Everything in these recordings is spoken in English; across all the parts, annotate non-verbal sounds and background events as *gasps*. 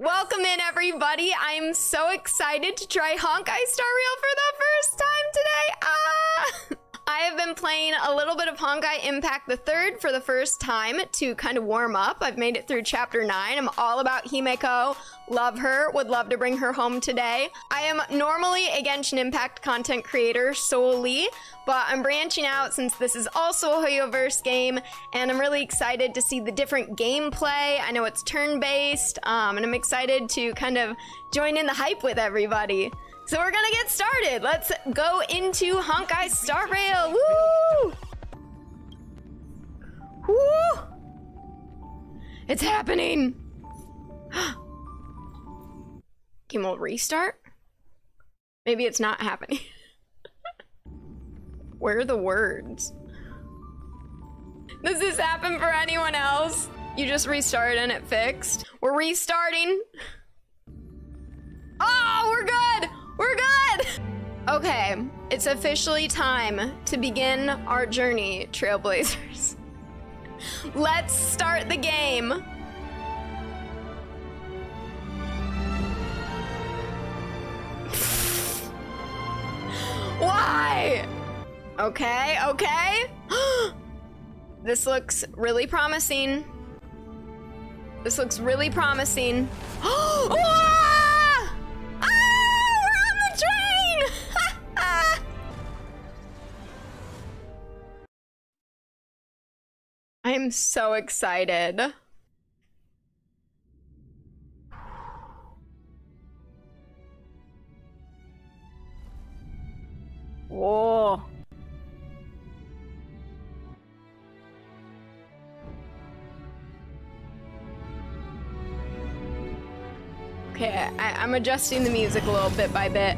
Welcome in, everybody. I'm so excited to try Honkai Star Rail for the first time today. Ah! *laughs* I have been playing a little bit of Honkai Impact the Third for the first time to kind of warm up. I've made it through chapter 9. I'm all about Himeko. Love her. Would love to bring her home today. I am normally a Genshin Impact content creator solely, but I'm branching out since this is also a Hoyoverse game, and I'm really excited to see the different gameplay. I know it's turn-based, um, and I'm excited to kind of join in the hype with everybody. So we're gonna get started. Let's go into Honkai Star Rail. Woo! Woo! It's happening. *gasps* Game will restart? Maybe it's not happening. *laughs* Where are the words? Does this happen for anyone else? You just restarted and it fixed? We're restarting. *laughs* Oh, we're good! We're good! Okay, it's officially time to begin our journey, Trailblazers. *laughs* Let's start the game. *laughs* Why? Okay, okay. *gasps* this looks really promising. This looks really promising. *gasps* Ah! I'm so excited. Whoa. Okay, I, I'm adjusting the music a little bit by bit.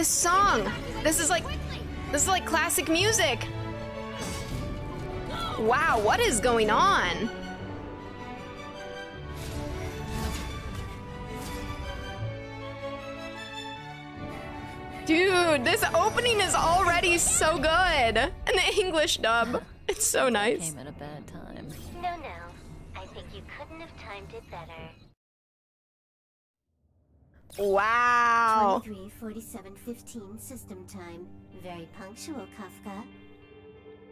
This song! This is like this is like classic music. Wow, what is going on? Dude, this opening is already so good. And the English dub. It's so nice. Came at a bad time. No, no. I think you couldn't have timed it better. Wow. 23, 47, 15 system time. Very punctual, Kafka.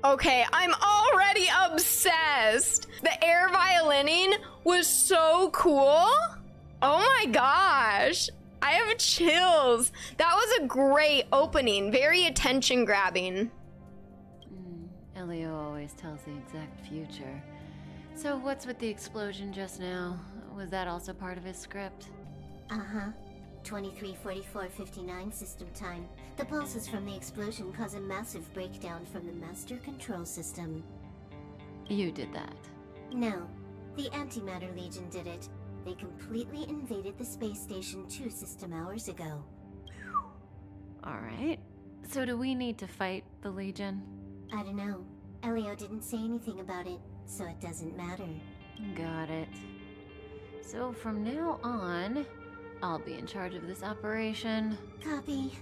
Okay, I'm already obsessed. The air violining was so cool. Oh my gosh. I have chills. That was a great opening. Very attention grabbing. Mm, Elio always tells the exact future. So what's with the explosion just now? Was that also part of his script? Uh-huh. 23, 44, 59 system time. The pulses from the explosion cause a massive breakdown from the master control system. You did that. No. The Antimatter Legion did it. They completely invaded the space station two system hours ago. Alright. So do we need to fight the Legion? I don't know. Elio didn't say anything about it, so it doesn't matter. Got it. So from now on, I'll be in charge of this operation. Copy.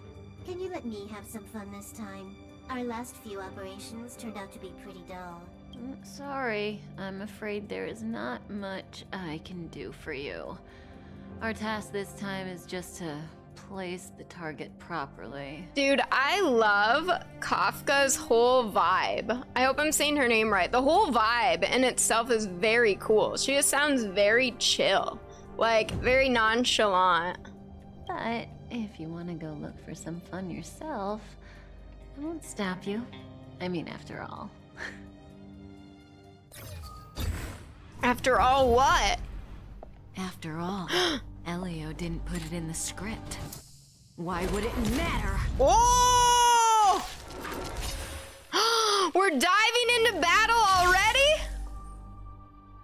Can you let me have some fun this time? Our last few operations turned out to be pretty dull. Mm, Sorry, I'm afraid there is not much I can do for you. Our task this time is just to place the target properly. Dude, I love Kafka's whole vibe. I hope I'm saying her name right. The whole vibe in itself is very cool. She just sounds very chill, like very nonchalant. But if you want to go look for some fun yourself, I won't stop you. I mean, after all. *laughs* After all, what? After all, *gasps* Elio didn't put it in the script. Why would it matter? Oh! *gasps* We're diving into battle already?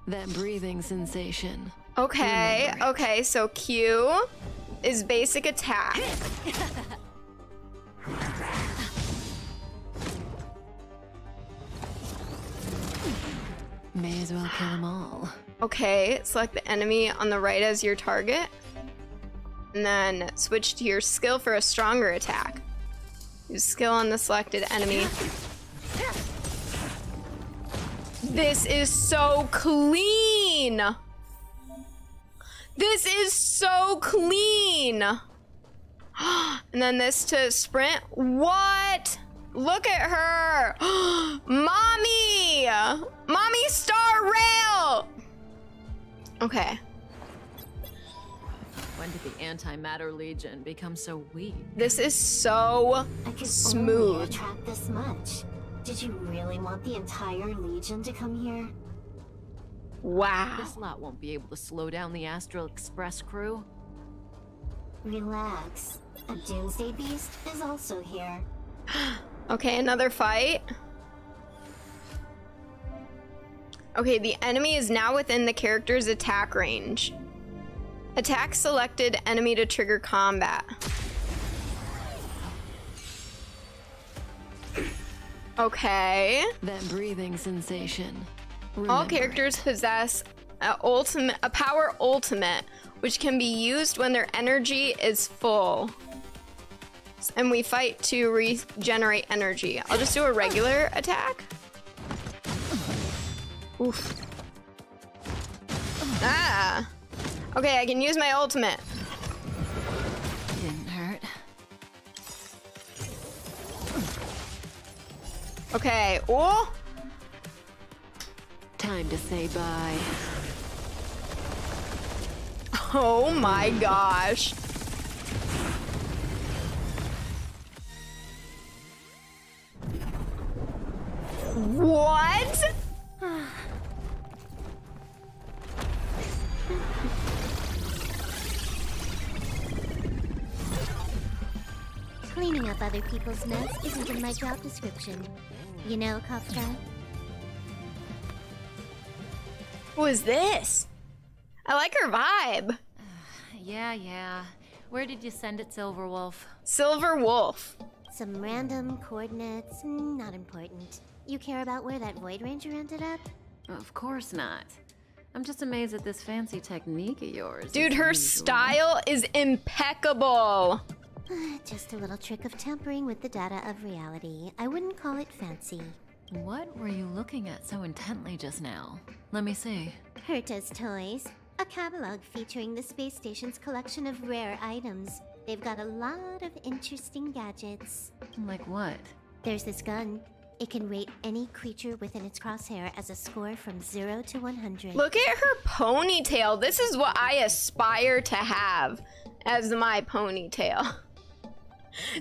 That breathing sensation. Okay, okay, so Q is basic attack. May as well kill them all. Okay, select the enemy on the right as your target. And then switch to your skill for a stronger attack. Use skill on the selected enemy. This is so clean. This is so clean. *gasps* and then this to sprint. What? Look at her. *gasps* Mommy! Mommy Star Rail! Okay. When did the Antimatter Legion become so weak? This is so I could only smooth. attract this much. Did you really want the entire Legion to come here? Wow. This lot won't be able to slow down the Astral Express crew. Relax. A Doomsday Beast is also here. *gasps* Okay, another fight. Okay, the enemy is now within the character's attack range. Attack selected enemy to trigger combat. Okay. That breathing sensation. All characters possess a ultimate a power ultimate, which can be used when their energy is full. And we fight to regenerate energy. I'll just do a regular attack. Oof. Ah. Okay, I can use my ultimate. Didn't hurt. Okay. Oh. Time to say bye. *laughs* Oh my gosh. What? *sighs* Cleaning up other people's mess isn't in my job description. You know, Kafka? Who is this? I like her vibe. *sighs* Yeah, yeah. Where did you send it, Silver Wolf? Silver Wolf. Some random coordinates, not important. You care about where that Void Ranger ended up? Of course not. I'm just amazed at this fancy technique of yours. Dude, as her usual. style is impeccable. *sighs* Just a little trick of tampering with the data of reality. I wouldn't call it fancy. What were you looking at so intently just now? Let me see. Herta's Toys, a catalog featuring the space station's collection of rare items. They've got a lot of interesting gadgets. Like what? There's this gun. It can rate any creature within its crosshair as a score from 0 to 100. Look at her ponytail. This is what I aspire to have as my ponytail. *laughs*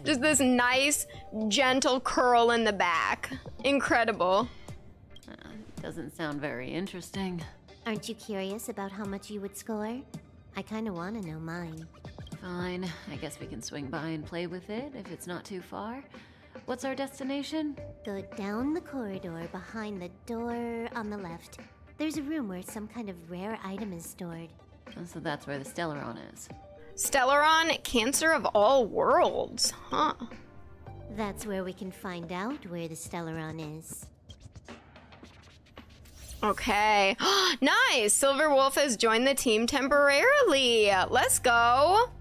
Just this nice, gentle curl in the back. Incredible. Doesn't sound very interesting. Aren't you curious about how much you would score? I kinda wanna know mine. Fine. I guess we can swing by and play with it if it's not too far. What's our destination? Go down the corridor behind the door on the left. There's a room where some kind of rare item is stored. Oh, So that's where the Stellaron is. Stellaron, Cancer of all worlds. Huh. That's where we can find out where the Stellaron is. Okay. *gasps* nice. Silver Wolf has joined the team temporarily. Let's go.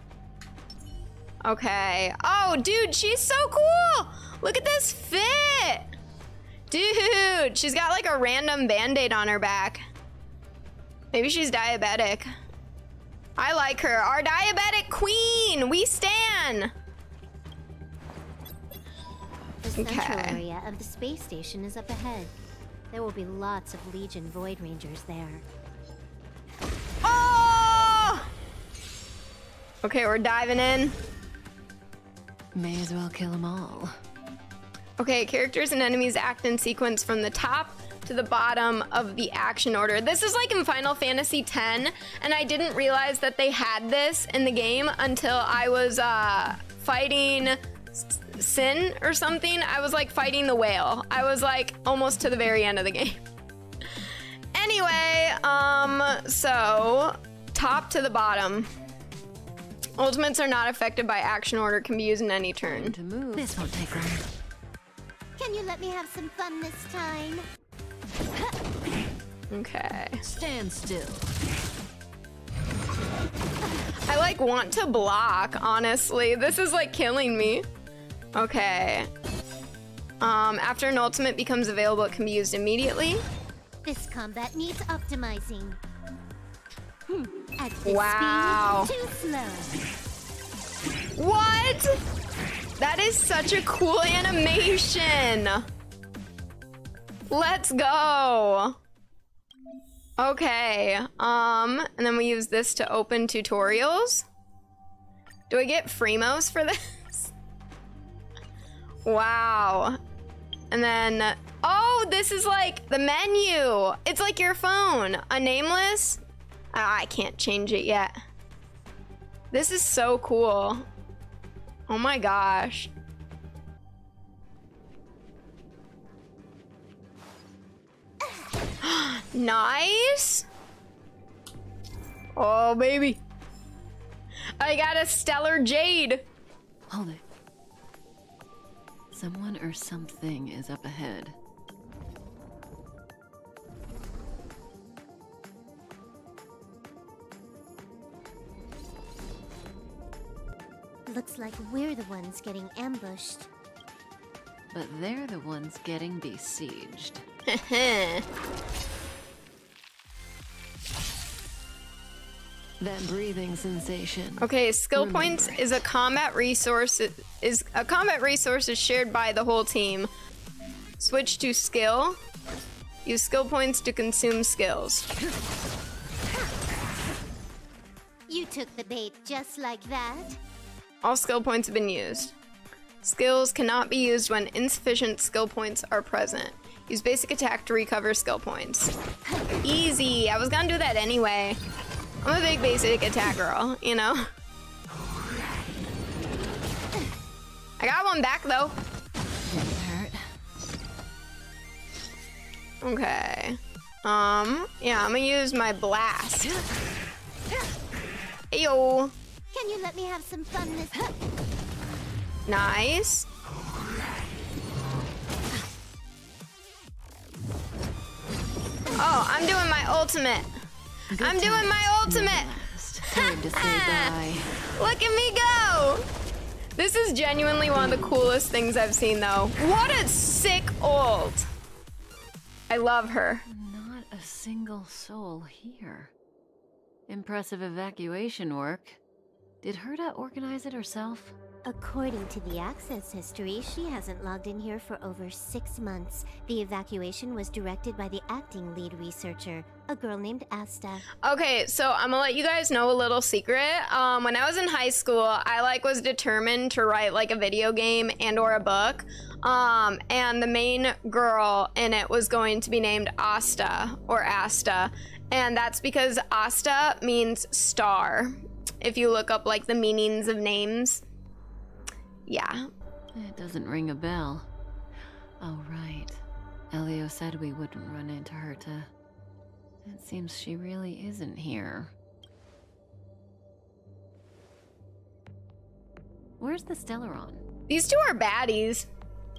Okay. Oh, dude, she's so cool. Look at this fit. Dude, she's got like a random band aid on her back. Maybe she's diabetic. I like her. Our diabetic queen. We stan. The central Okay. area of the space station is up ahead. There will be lots of Legion Void Rangers there. Oh! Okay, we're diving in. May as well kill them all. Okay, characters and enemies act in sequence from the top to the bottom of the action order. This is like in Final Fantasy X, and I didn't realize that they had this in the game until I was uh, fighting Sin or something. I was like fighting the whale. I was like almost to the very end of the *laughs* game. Anyway, um, so top to the bottom. Ultimates are not affected by action order, can be used in any turn. To move. This won't take long. Can you let me have some fun this time? Okay. Stand still. I like want to block, honestly. This is like killing me. Okay. Um, after an ultimate becomes available, it can be used immediately. This combat needs optimizing. Hmm. At this Wow. speed, too slow. What? That is such a cool animation. Let's go. Okay. Um, and then we use this to open tutorials. Do I get Primos for *laughs* this? wow. And then, oh, this is like the menu. It's like your phone. A nameless? Ah, I can't change it yet. This is so cool. Oh my gosh. *gasps* nice. Oh, baby. I got a stellar jade. Hold it. Someone or something is up ahead. Looks like we're the ones getting ambushed. But they're the ones getting besieged. *laughs* That breathing sensation. Okay, skill points is a combat resource is a combat resource is shared by the whole team. Switch to skill. Use skill points to consume skills. You took the bait just like that. All skill points have been used. Skills cannot be used when insufficient skill points are present. Use basic attack to recover skill points. Easy. I was gonna do that anyway. I'm a big basic attack girl, you know? I got one back though. Okay. Um, yeah, I'm gonna use my blast. Ayo. Can you let me have some fun this Nice. Oh, I'm doing my ultimate. Good I'm doing my ultimate. Time to say *laughs* bye. Look at me go! This is genuinely one of the coolest things I've seen, though. What a sick old. I love her. Not a single soul here. Impressive evacuation work. Did Herta organize it herself? According to the access history, she hasn't logged in here for over six months. The evacuation was directed by the acting lead researcher, a girl named Asta. Okay, so I'm gonna let you guys know a little secret. Um, when I was in high school, I like was determined to write like a video game and or a book. Um, and the main girl in it was going to be named Asta or Asta, and that's because Asta means star. If you look up like the meanings of names, yeah. It doesn't ring a bell. Oh, right. Elio said we wouldn't run into Herta. It seems she really isn't here. Where's the Stellaron? These two are baddies.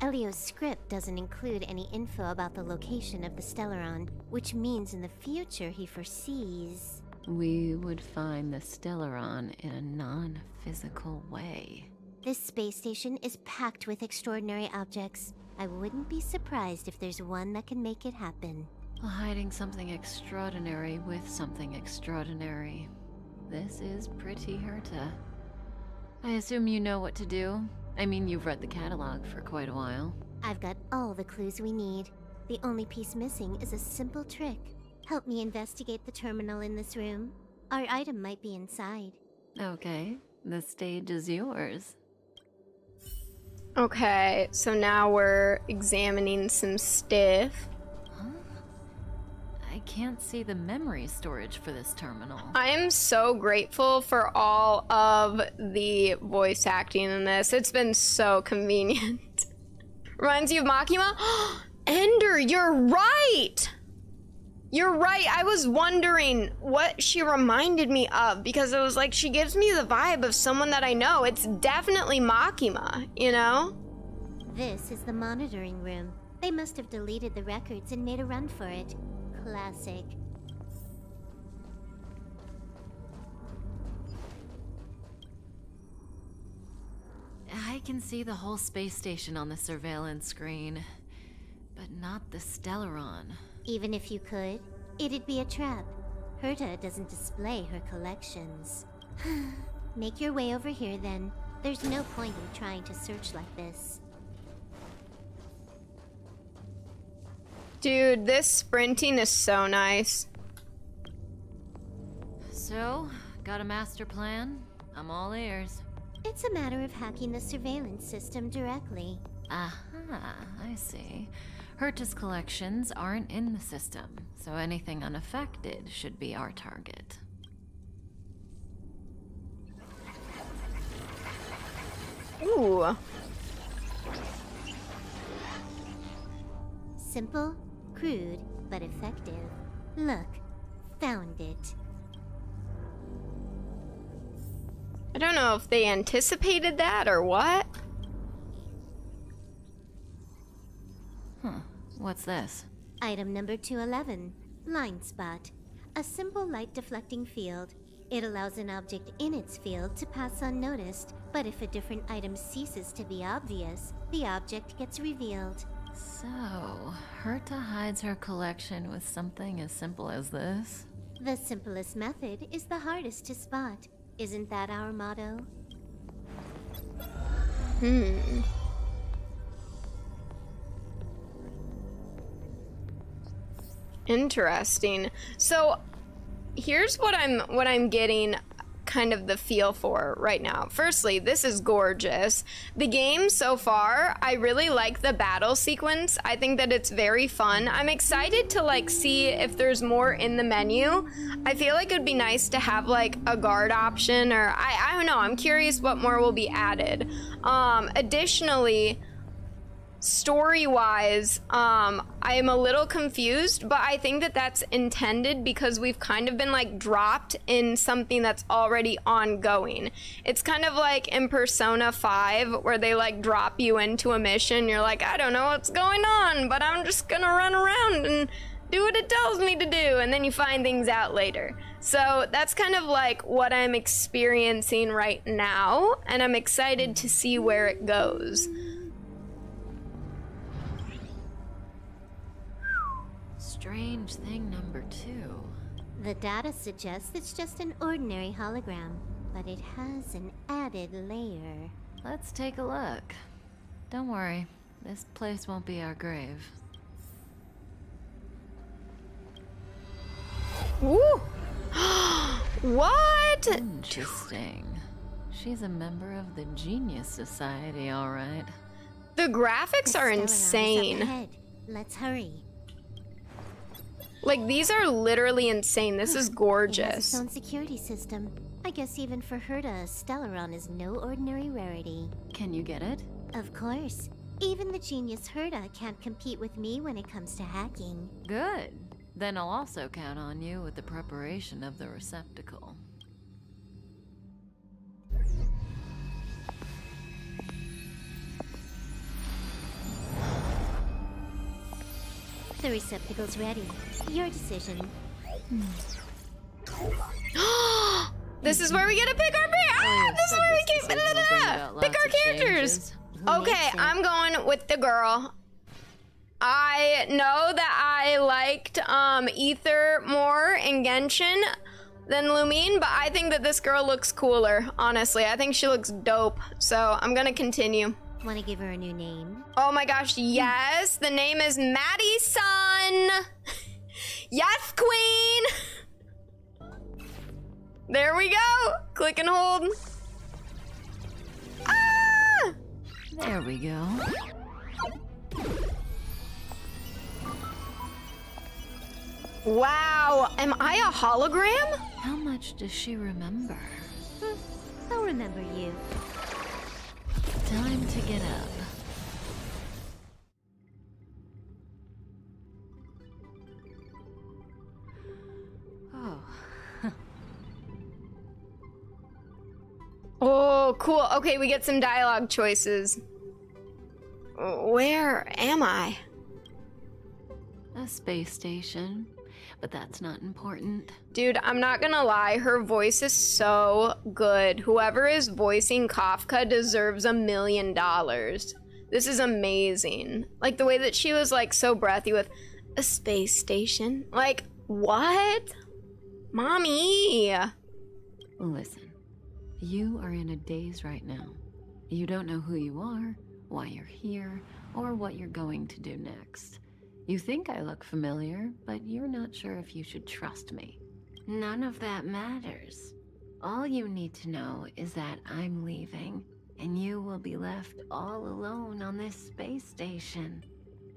Elio's script doesn't include any info about the location of the Stellaron, which means in the future he foresees. We would find the Stellaron in a non physical way. This space station is packed with extraordinary objects. I wouldn't be surprised if there's one that can make it happen. Hiding something extraordinary with something extraordinary. This is pretty Herta. I assume you know what to do. I mean, you've read the catalog for quite a while. I've got all the clues we need. The only piece missing is a simple trick. Help me investigate the terminal in this room. Our item might be inside. Okay, the stage is yours. Okay, so now we're examining some stuff. Huh? I can't see the memory storage for this terminal. I am so grateful for all of the voice acting in this. It's been so convenient. *laughs* Reminds you of Makima? *gasps* Ender, you're right! You're right. I was wondering what she reminded me of because it was like she gives me the vibe of someone that I know. It's definitely Makima, you know? This is the monitoring room. They must have deleted the records and made a run for it. Classic. I can see the whole space station on the surveillance screen, but not the Stellaron. Even if you could, it'd be a trap. Herta doesn't display her collections. *sighs* Make your way over here then. There's no point in trying to search like this. Dude, this sprinting is so nice. So, got a master plan? I'm all ears. It's a matter of hacking the surveillance system directly. Aha, I see. Herta's collections aren't in the system, so anything unaffected should be our target. Ooh. Simple, crude, but effective. Look, found it. I don't know if they anticipated that or what. What's this? Item number 211 Line Spot. A simple light deflecting field. It allows an object in its field to pass unnoticed, but if a different item ceases to be obvious, the object gets revealed. So, Herta hides her collection with something as simple as this? The simplest method is the hardest to spot. Isn't that our motto? Hmm. Interesting. So here's what I'm what I'm getting kind of the feel for right now. Firstly, this is gorgeous. The game so far, I really like the battle sequence. I think that it's very fun. I'm excited to like see if there's more in the menu. I feel like it'd be nice to have like a guard option or I I don't know. I'm curious what more will be added. Um additionally, story wise um i am a little confused but i think that that's intended because we've kind of been like dropped in something that's already ongoing. It's kind of like in persona 5 where they like drop you into a mission. You're like i don't know what's going on but i'm just gonna run around and do what it tells me to do and then you find things out later. So that's kind of like what i'm experiencing right now and i'm excited to see where it goes Strange thing number two. The data suggests it's just an ordinary hologram, but it has an added layer. Let's take a look. Don't worry, this place won't be our grave. Ooh. *gasps* what? Interesting. She's a member of the Genius Society, all right. The graphics The are Stellaron is up insane. Let's hurry. Like these are literally insane. This is gorgeous. its own security system. I guess even for Herta, Stellaron is no ordinary rarity. Can you get it? Of course. Even the genius Herta can't compete with me when it comes to hacking. Good. Then I'll also count on you with the preparation of the receptacle. The receptacle's ready. Your decision. *gasps* this is where we get to pick our pick. Ah, this is where we keep Decision will bring pick our characters. Okay. I'm going with the girl. I know that I liked um, Aether more in Genshin than Lumine, but I think that this girl looks cooler, honestly. I think she looks dope, so I'm gonna continue. Want to give her a new name? Oh my gosh, yes! The name is Maddie Sun! *laughs* yes, queen! There we go! Click and hold. Ah! There we go. Wow, am I a hologram? How much does she remember? I'll remember you. Time to get up. Cool. Okay, we get some dialogue choices. Where am I? a space station. but that's not important. Dude, I'm not gonna lie, her voice is so good. Whoever is voicing Kafka deserves a million dollars. This is amazing. Like the way that she was like so breathy with a space station. Like, what? Mommy. Listen, you are in a daze right now. You don't know who you are, why you're here, or what you're going to do next. You think I look familiar, but you're not sure if you should trust me. None of that matters. All you need to know is that I'm leaving, and you will be left all alone on this space station.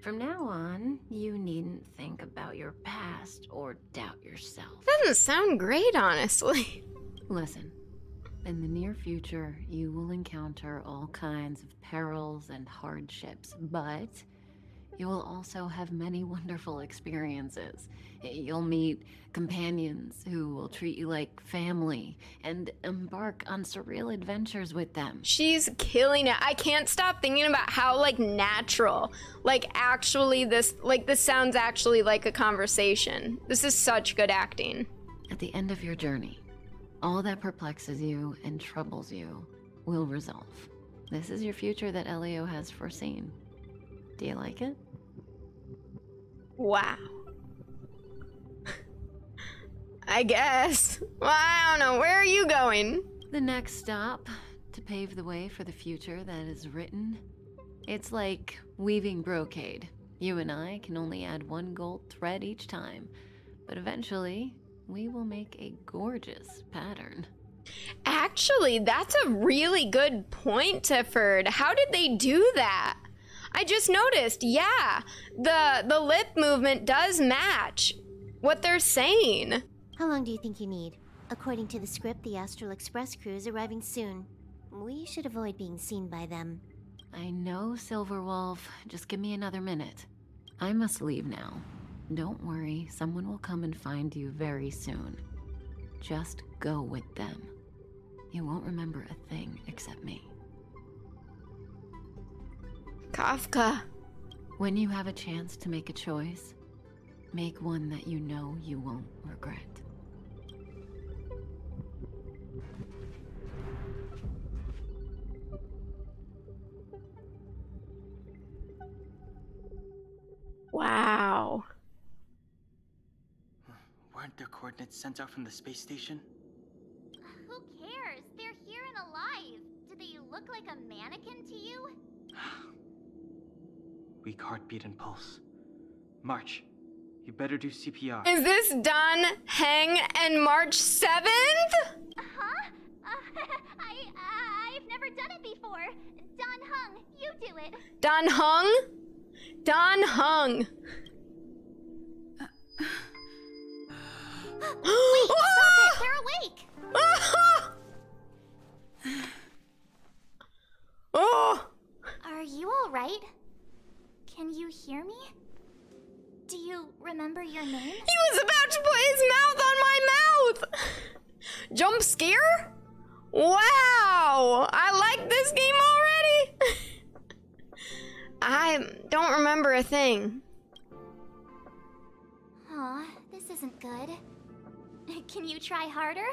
From now on, you needn't think about your past or doubt yourself. Doesn't sound great, honestly. Listen, in the near future, you will encounter all kinds of perils and hardships, but you will also have many *laughs* wonderful experiences. You'll meet companions who will treat you like family and embark on surreal adventures with them. She's killing it. I can't stop thinking about how like natural, like actually this like this sounds actually like a conversation. This is such good acting. At the end of your journey, all that perplexes you and troubles you will resolve. This is your future that Elio has foreseen. Do you like it? Wow. I guess. Well, I don't know. Where are you going? The next stop to pave the way for the future that is written. It's like weaving brocade. You and I can only add one gold thread each time, but eventually we will make a gorgeous pattern. Actually, that's a really good point, Tifford. How did they do that? I just noticed, yeah, the the lip movement does match what they're saying. How long do you think you need? According to the script, the Astral Express crew is arriving soon. We should avoid being seen by them. I know, Silverwolf. Just give me another minute. I must leave now. Don't worry, someone will come and find you very soon. Just go with them. You won't remember a thing except me. Kafka. When you have a chance to make a choice, make one that you know you won't regret. Wow. Weren't their coordinates sent out from the space station? Who cares? They're here and alive. Do they look like a mannequin to you? *sighs* Weak heartbeat and pulse. March. You better do CPR. Is this done? Hang and March 7th? Huh? Uh, *laughs* I, uh, I've never done it before. Dan Heng, you do it. Dan Heng? Dan Heng. *laughs* Wait, stop it! *gasps* They're awake! oh! *gasps* Are you alright? Can you hear me? Do you remember your name? He was about to put his mouth on my mouth! Jump scare? Wow! I like this game already! *laughs* I don't remember a thing. Aw, this isn't good. *laughs* Can you try harder?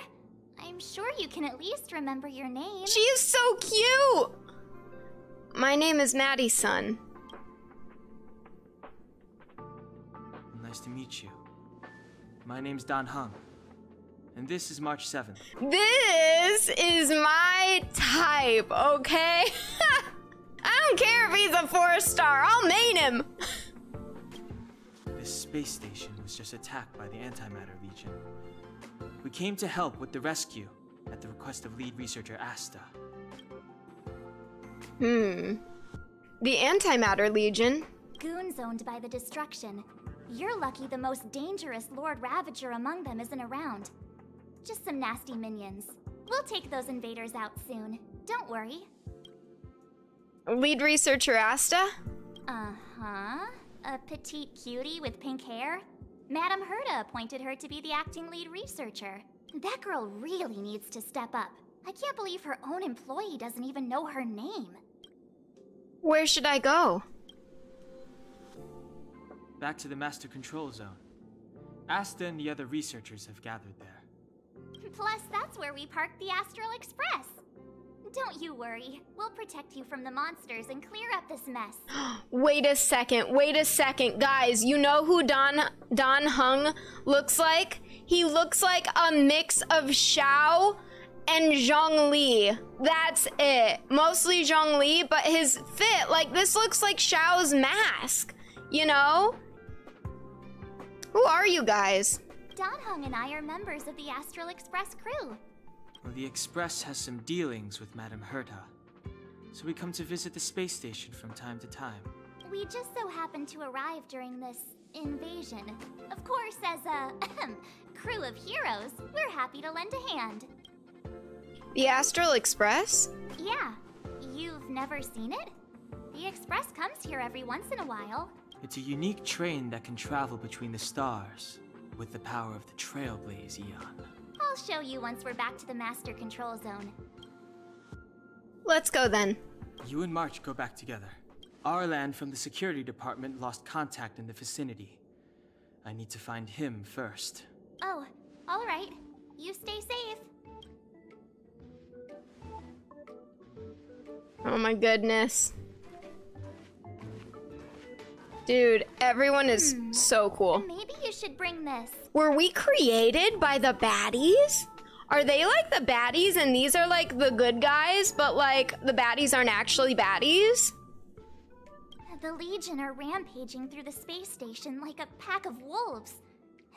I'm sure you can at least remember your name. She is so cute! My name is Maddie, son. Nice to meet you. My name's Dan Heng. And this is March 7th. This is my type, okay? *laughs* I don't care if he's a four star, I'll main him! This space station was just attacked by the Antimatter Legion. We came to help with the rescue at the request of lead researcher Asta. Hmm. The Antimatter Legion? Goons owned by the destruction. You're lucky the most dangerous Lord Ravager among them isn't around. Just some nasty minions. We'll take those invaders out soon. Don't worry. Lead researcher Asta? Uh-huh. A petite cutie with pink hair? Madame Herta appointed her to be the acting lead researcher. That girl really needs to step up. I can't believe her own employee doesn't even know her name. Where should I go? Back to the Master Control Zone. Asta and the other researchers have gathered there. Plus, that's where we parked the Astral Express. Don't you worry. We'll protect you from the monsters and clear up this mess. *gasps* Wait a second. Wait a second, guys. You know who Don Dan Heng looks like? He looks like a mix of Xiao and Zhongli. That's it. Mostly Zhongli, but his fit, like this looks like Xiao's mask. You know? Who are you guys? Dan Heng and I are members of the Astral Express crew. Well, the Express has some dealings with Madame Herta, so we come to visit the space station from time to time. We just so happened to arrive during this invasion. Of course, as a crew of heroes, we're happy to lend a hand. The Astral Express? Yeah, you've never seen it? The Express comes here every once in a while. It's a unique train that can travel between the stars with the power of the Trailblaze Aeon. I'll show you once we're back to the Master Control Zone. Let's go then. You and March go back together. Arlan from the security department lost contact in the vicinity. I need to find him first. Oh, all right. You stay safe. Oh my goodness. Dude, everyone is hmm. so cool. Maybe you should bring this. Were we created by the baddies? Are they like the baddies and these are like the good guys, but like the baddies aren't actually baddies? The Legion are rampaging through the space station like a pack of wolves.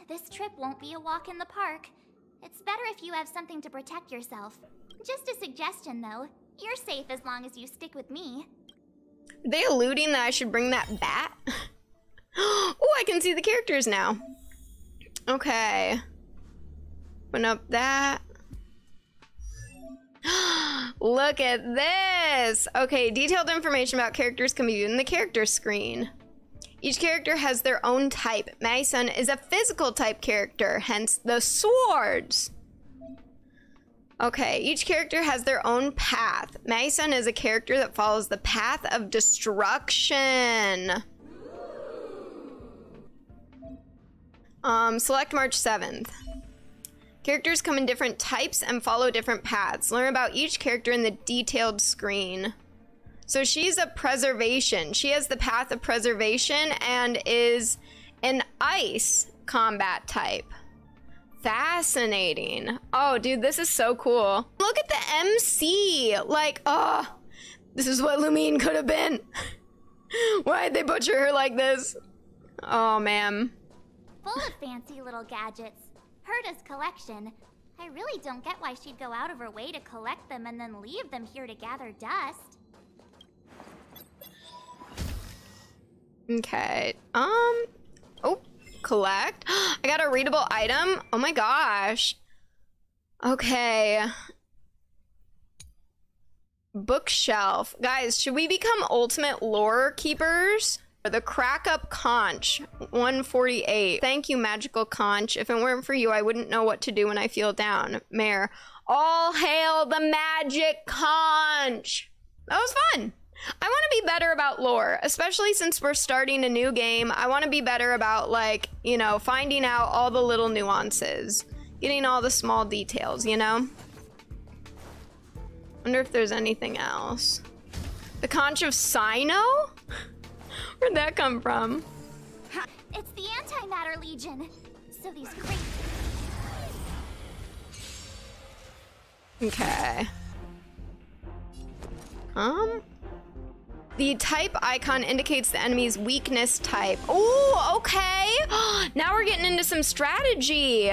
This trip won't be a walk in the park. It's better if you have something to protect yourself. Just a suggestion, though. You're safe as long as you stick with me. Are they alluding that I should bring that bat? *gasps* oh, I can see the characters now. Okay. Open up that. *gasps* Look at this! Okay, detailed information about characters can be viewed in the character screen. Each character has their own type. Mason is a physical type character, hence the swords. Okay, each character has their own path. Mason is a character that follows the path of destruction. Um, select March 7th. Characters come in different types and follow different paths. Learn about each character in the detailed screen. So she's a preservation. She has the path of preservation and is an ice combat type. Fascinating. Oh, dude, this is so cool. Look at the MC. Like, oh, this is what Lumine could have been. *laughs* Why'd they butcher her like this? Oh, man. Full of fancy little gadgets. Herta's collection. I really don't get why she'd go out of her way to collect them and then leave them here to gather dust. Okay. Um. Oh, collect. *gasps* I got a readable item. Oh my gosh. Okay. Bookshelf. Guys, should we become ultimate lore keepers? The crack up conch, 148. Thank you, magical conch. If it weren't for you, I wouldn't know what to do when I feel down. Mayor. All hail the magic conch. That was fun. I want to be better about lore, especially since we're starting a new game. I want to be better about, like, you know, finding out all the little nuances, getting all the small details, you know? Wonder if there's anything else. The conch of Sino? Where'd that come from? It's the Antimatter Legion. So these great. Okay. Um. The type icon indicates the enemy's weakness type. Oh, okay. *gasps* now we're getting into some strategy.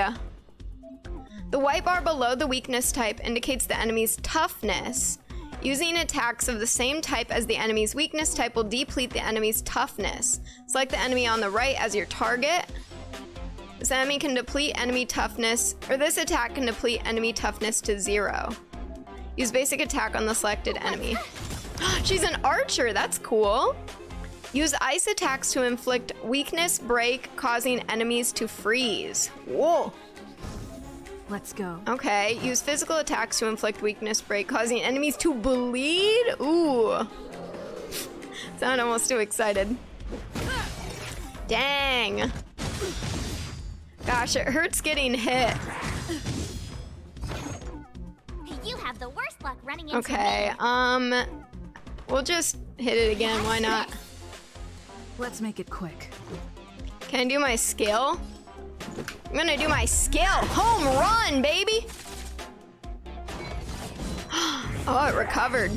The white bar below the weakness type indicates the enemy's toughness. Using attacks of the same type as the enemy's weakness type will deplete the enemy's toughness. Select the enemy on the right as your target. This enemy can deplete enemy toughness, or this attack can deplete enemy toughness to zero. Use basic attack on the selected enemy. *gasps* She's an archer, that's cool. Use ice attacks to inflict weakness break, causing enemies to freeze. Whoa. Let's go. Okay, use physical attacks to inflict weakness break, causing enemies to bleed. Ooh. *laughs* Sound almost too excited. Dang. Gosh, it hurts getting hit. You have the worst luck running into Okay, me. um, we'll just hit it again. Why not? Let's make it quick. Can I do my skill? I'm gonna do my skill. Home run, baby. *gasps* Oh, it recovered.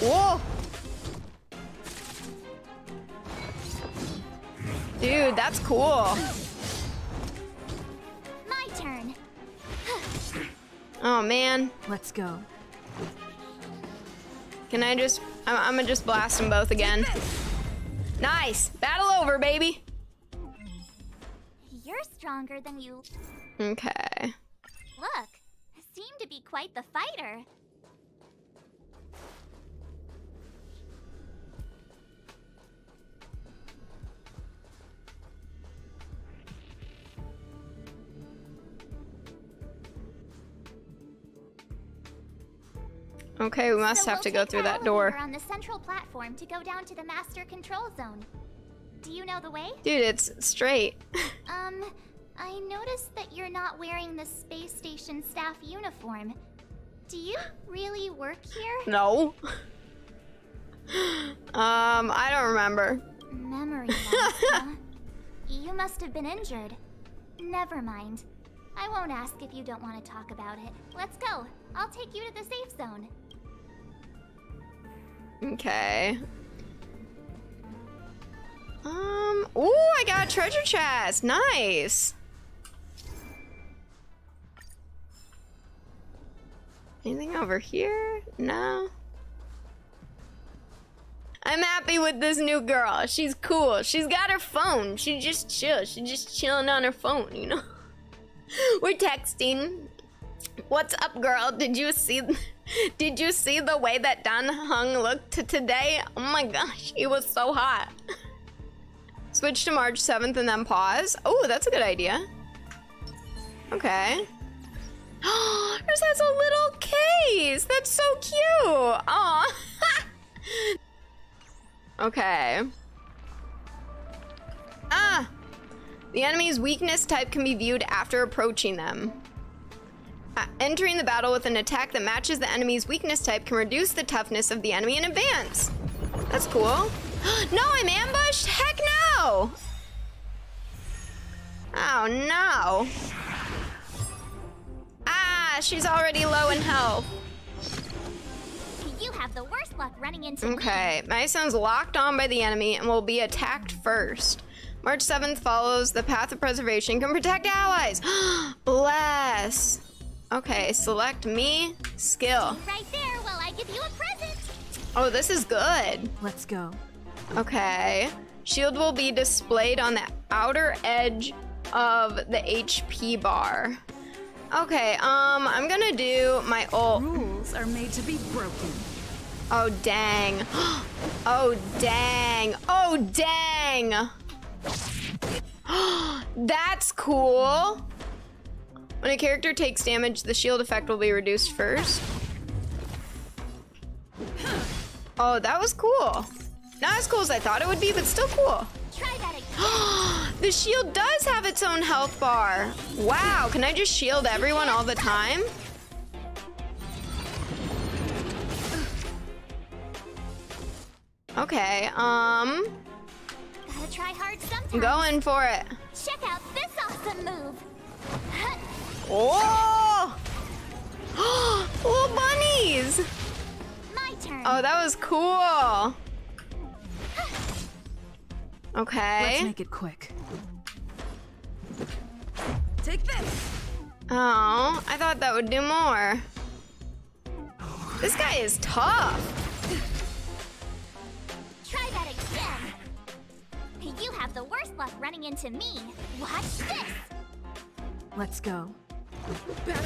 Whoa. Dude, that's cool. My turn. Oh man, Let's go. can I just? I'm, I'm gonna just blast them both again. Nice, battle over, baby. You're stronger than you Okay. look. Seem to be quite the fighter. Okay, we must So have we'll to go through that door. on the central platform to go down to the master control zone. Do you know the way? Dude, it's straight. *laughs* Um, I noticed that you're not wearing the space station staff uniform. Do you really work here? No. *laughs* Um, I don't remember. Memory *laughs* loss, huh? You must have been injured. Never mind. I won't ask if you don't want to talk about it. Let's go. I'll take you to the safe zone. Okay. Um, ooh, I got a treasure chest. Nice. Anything over here? No. I'm happy with this new girl. She's cool. She's got her phone. She just chill. She's just chilling on her phone, you know? *laughs* We're texting. What's up, girl? Did you see *laughs* Did you see the way that Dan Heng looked today? Oh my gosh, he was so hot. *laughs* Switch to March 7th and then pause. Oh, that's a good idea. Okay. *gasps* Hers has a little case. That's so cute. Aw. *laughs* okay. Ah. The enemy's weakness type can be viewed after approaching them. Uh, entering the battle with an attack that matches the enemy's weakness type can reduce the toughness of the enemy in advance. That's cool. *gasps* no, I'm ambushed? Heck no! Oh no. Ah, she's already low in health. You have the worst luck running into. Okay, Mason's locked on by the enemy and will be attacked first. March 7th follows the path of preservation can protect allies. *gasps* Bless. Okay, select me, skill. Right there while I give you a present. Oh, this is good. Let's go. Okay. Shield will be displayed on the outer edge of the HP bar. Okay, um, I'm gonna do my ult. Rules are made to be broken. Oh, dang. *gasps* Oh, dang. Oh, dang. *gasps* That's cool. When a character takes damage, the shield effect will be reduced first. Oh, that was cool. Not as cool as I thought it would be, but still cool. Try that again. *gasps* the shield does have its own health bar. Wow, can I just shield everyone all the time? Okay, um, Gotta try hard sometimes. I'm going for it. Check out this awesome move. Oh! *gasps* Little bunnies! My turn. Oh, that was cool. Okay. Let's make it quick. Take this. Oh, I thought that would do more. This guy is tough. Try that again. You have the worst luck running into me. Watch this. Let's go. This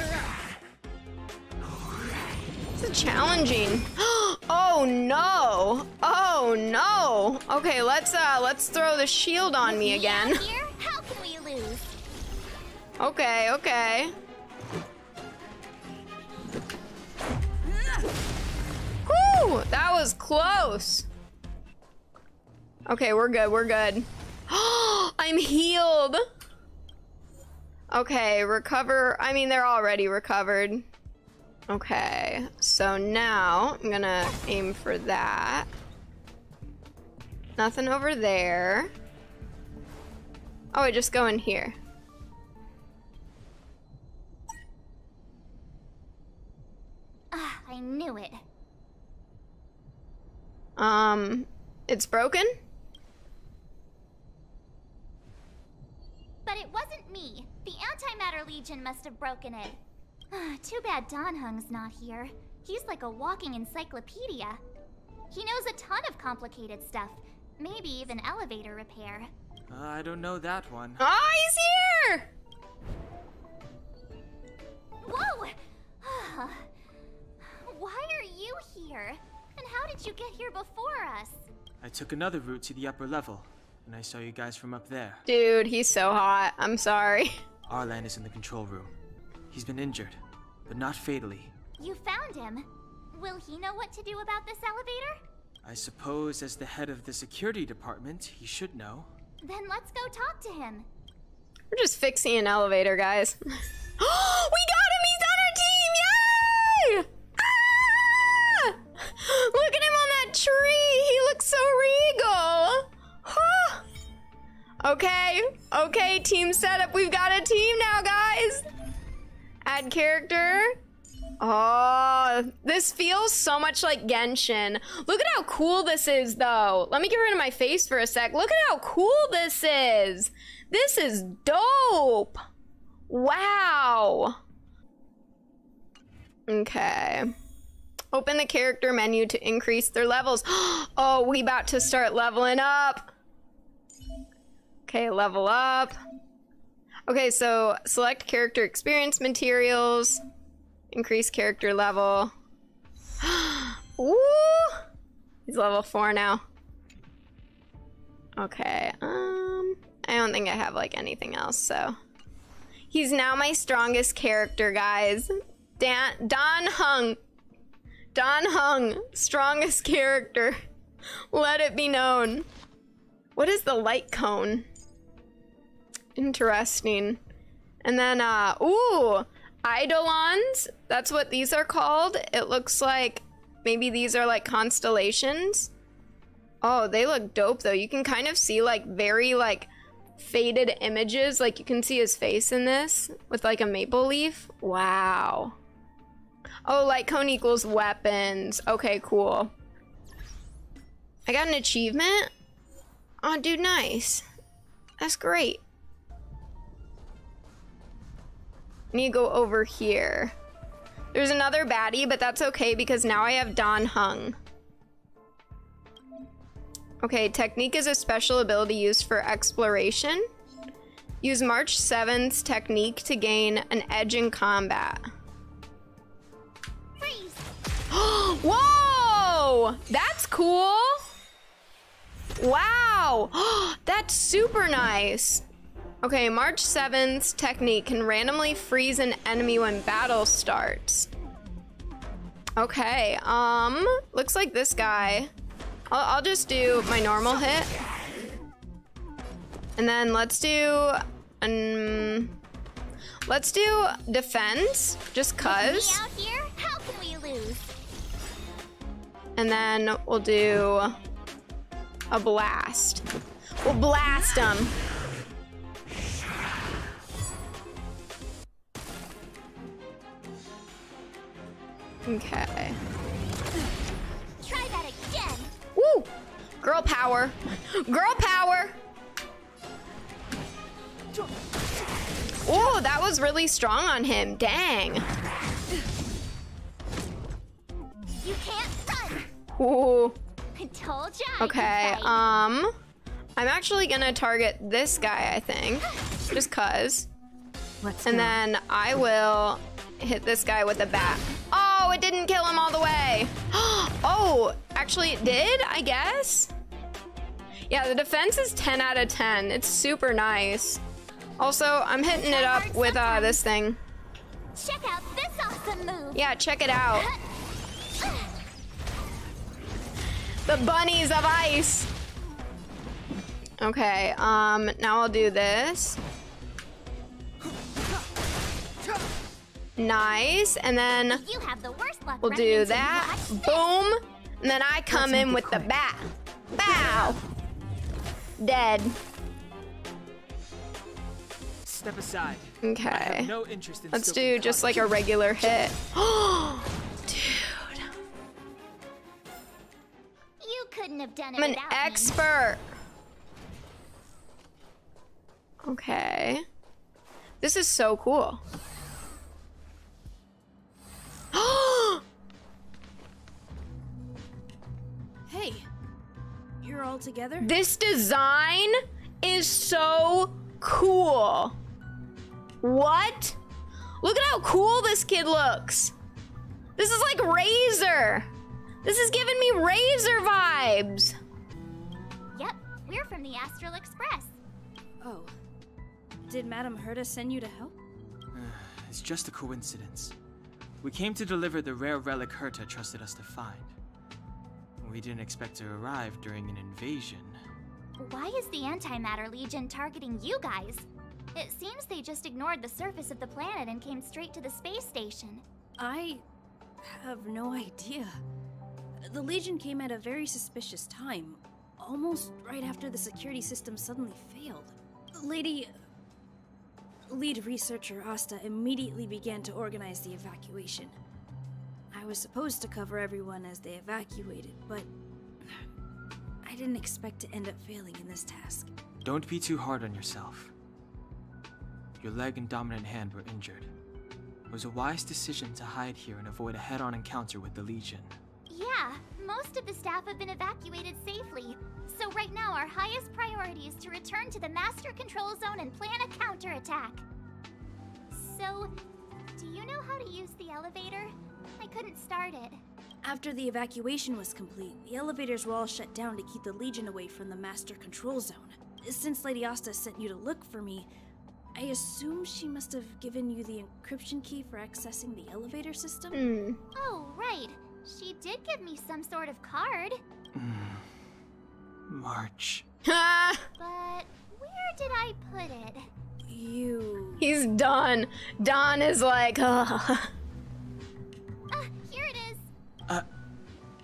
is challenging. *gasps* Oh no! Oh no! Okay, let's uh let's throw the shield on me again. Here? How can we lose? Okay, okay. Whew! That was close. Okay, we're good, we're good. *gasps* I'm healed. Okay, recover. I mean, they're already recovered. Okay, so now I'm gonna aim for that. Nothing over there. Oh, I just go in here. Ah, I knew it. Um, it's broken? But it wasn't me. The Antimatter Legion must have broken it. Ah, *sighs* Too bad Dan Heng's not here. He's like a walking encyclopedia. He knows a ton of complicated stuff, maybe even elevator repair. I don't know that one. Oh, he's here! Whoa! *sighs* Why are you here? And how did you get here before us? I took another route to the upper level, and I saw you guys from up there. Dude, he's so hot. I'm sorry. *laughs* Arlan is in the control room. He's been injured, but not fatally. You found him. Will he know what to do about this elevator? I suppose, as the head of the security department, he should know. Then let's go talk to him. We're just fixing an elevator, guys. *gasps* we got him! He's on our team! Yay! Ah! Look at him on that tree! He looks so regal! Huh. Okay, okay, team setup. We've got a team now, guys! Add character. Oh, this feels so much like Genshin. Look at how cool this is, though. Let me get rid of my face for a sec. Look at how cool this is. This is dope. Wow. Okay. Open the character menu to increase their levels. *gasps* Oh, we about to start leveling up. Okay, level up. Okay, so select character experience materials. Increase character level. *gasps* Ooh! He's level four now. Okay, um, I don't think I have like anything else, so. He's now my strongest character, guys. Dan Don Hung. Dan Heng, strongest *laughs* character. Let it be known. What is the light cone? Interesting. And then, uh, ooh, Eidolons. That's what these are called. It looks like maybe these are like constellations. Oh, they look dope though. You can kind of see like very like faded images. Like you can see his face in this with like a maple leaf. Wow. Oh, light cone equals weapons. Okay, cool. I got an achievement. Oh, dude, nice. That's great. Need go over here. There's another baddie, but that's okay because now I have Dan Heng. Okay, technique is a special ability used for exploration. Use March 7th's technique to gain an edge in combat. *gasps* Whoa! That's cool! Wow! *gasps* That's super nice! Okay, March 7th's technique can randomly freeze an enemy when battle starts. Okay, um, looks like this guy. I'll, I'll just do my normal hit. And then let's do, um, let's do defense, just cuz. out here? How can we lose? And then we'll do a blast. We'll blast them. Okay. Try that again. Woo! Girl power. Girl power. Oh, that was really strong on him. Dang. You can't run. Ooh. I told could Okay, um, I'm actually gonna target this guy, I think, just cuz. Let's And go. then I will hit this guy with a bat. Oh, actually it did, I guess. Yeah, the defense is 10 out of 10. It's super nice. Also, I'm hitting it up with uh, this thing. Check out this awesome move. Yeah, check it out. The bunnies of ice. Okay, um, now I'll do this. Nice. And then You have the we'll do that. Boom. And then I come Let's in with it the bat. Bow. Dead. Step aside. Okay. no interest in Let's do just like a regular hit. *gasps* Dude. You couldn't have done it I'm an without me. expert. Okay. This is so cool. *gasps* *gasps* Hey, you're all together? this design is so cool. What? Look at how cool this kid looks. This is like Razor. This is giving me Razor vibes. Yep, we're from the Astral Express. Oh. Did Madame Herta send you to help? *sighs* It's just a coincidence. We came to deliver the rare relic Herta trusted us to find. We didn't expect to arrive during an invasion. Why is the Antimatter Legion targeting you guys? It seems they just ignored the surface of the planet and came straight to the space station. I have no idea. The Legion came at a very suspicious time, almost right after the security system suddenly failed. Lady. Lead researcher Asta immediately began to organize the evacuation. I was supposed to cover everyone as they evacuated, but. I didn't expect to end up failing in this task. Don't be too hard on yourself. Your leg and dominant hand were injured. It was a wise decision to hide here and avoid a head on encounter with the Legion. Yeah, most of the staff have been evacuated safely. So right now our highest priority is to return to the master control zone and plan a counterattack. So, do you know how to use the elevator? I couldn't start it. After the evacuation was complete, the elevators were all shut down to keep the Legion away from the Master Control Zone. Since Lady Asta sent you to look for me, I assume she must have given you the encryption key for accessing the elevator system? Hmm. Oh, right. She did give me some sort of card. *sighs* March. Ha! *laughs* But where did I put it? You. He's done. Don is like, *laughs* Ugh. Is.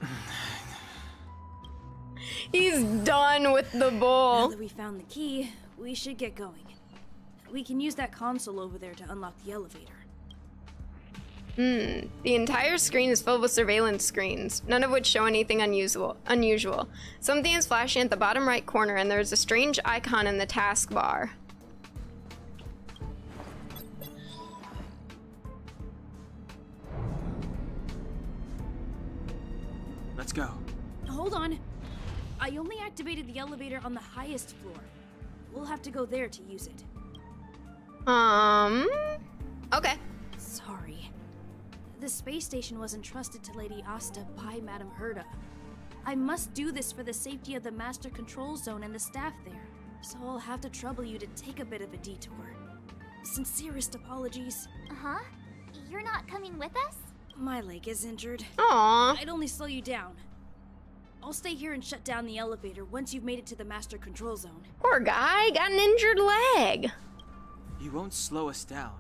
*sighs* he's done with the Now that we found the key, we should get going. We can use that console over there to unlock the elevator. Hmm. The entire screen is filled with surveillance screens, none of which show anything unusual. Unusual. Something is flashing at the bottom right corner, and there's a strange icon in the taskbar. Let's go. Hold on. I only activated the elevator on the highest floor. We'll have to go there to use it. Um. Okay. Sorry. The space station was entrusted to Lady Asta by Madame Herta. I must do this for the safety of the Master Control Zone and the staff there, so I'll have to trouble you to take a bit of a detour. Sincerest apologies. Uh huh. You're not coming with us? My leg is injured. Aw. I'd only slow you down. I'll stay here and shut down the elevator once you've made it to the Master Control Zone. Poor guy got an injured leg. You won't slow us down.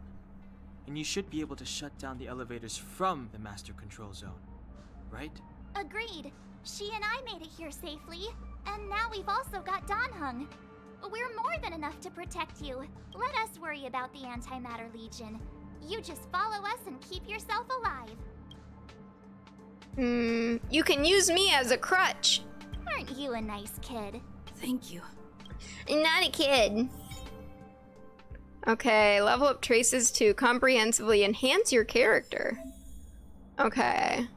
And you should be able to shut down the elevators from the master control zone. Right? Agreed. She and I made it here safely, and now we've also got Dan Heng. We're more than enough to protect you. Let us worry about the Antimatter Legion. You just follow us and keep yourself alive. Hmm. You can use me as a crutch. Aren't you a nice kid? Thank you. Not a kid. Okay, level up traces to comprehensively enhance your character. Okay.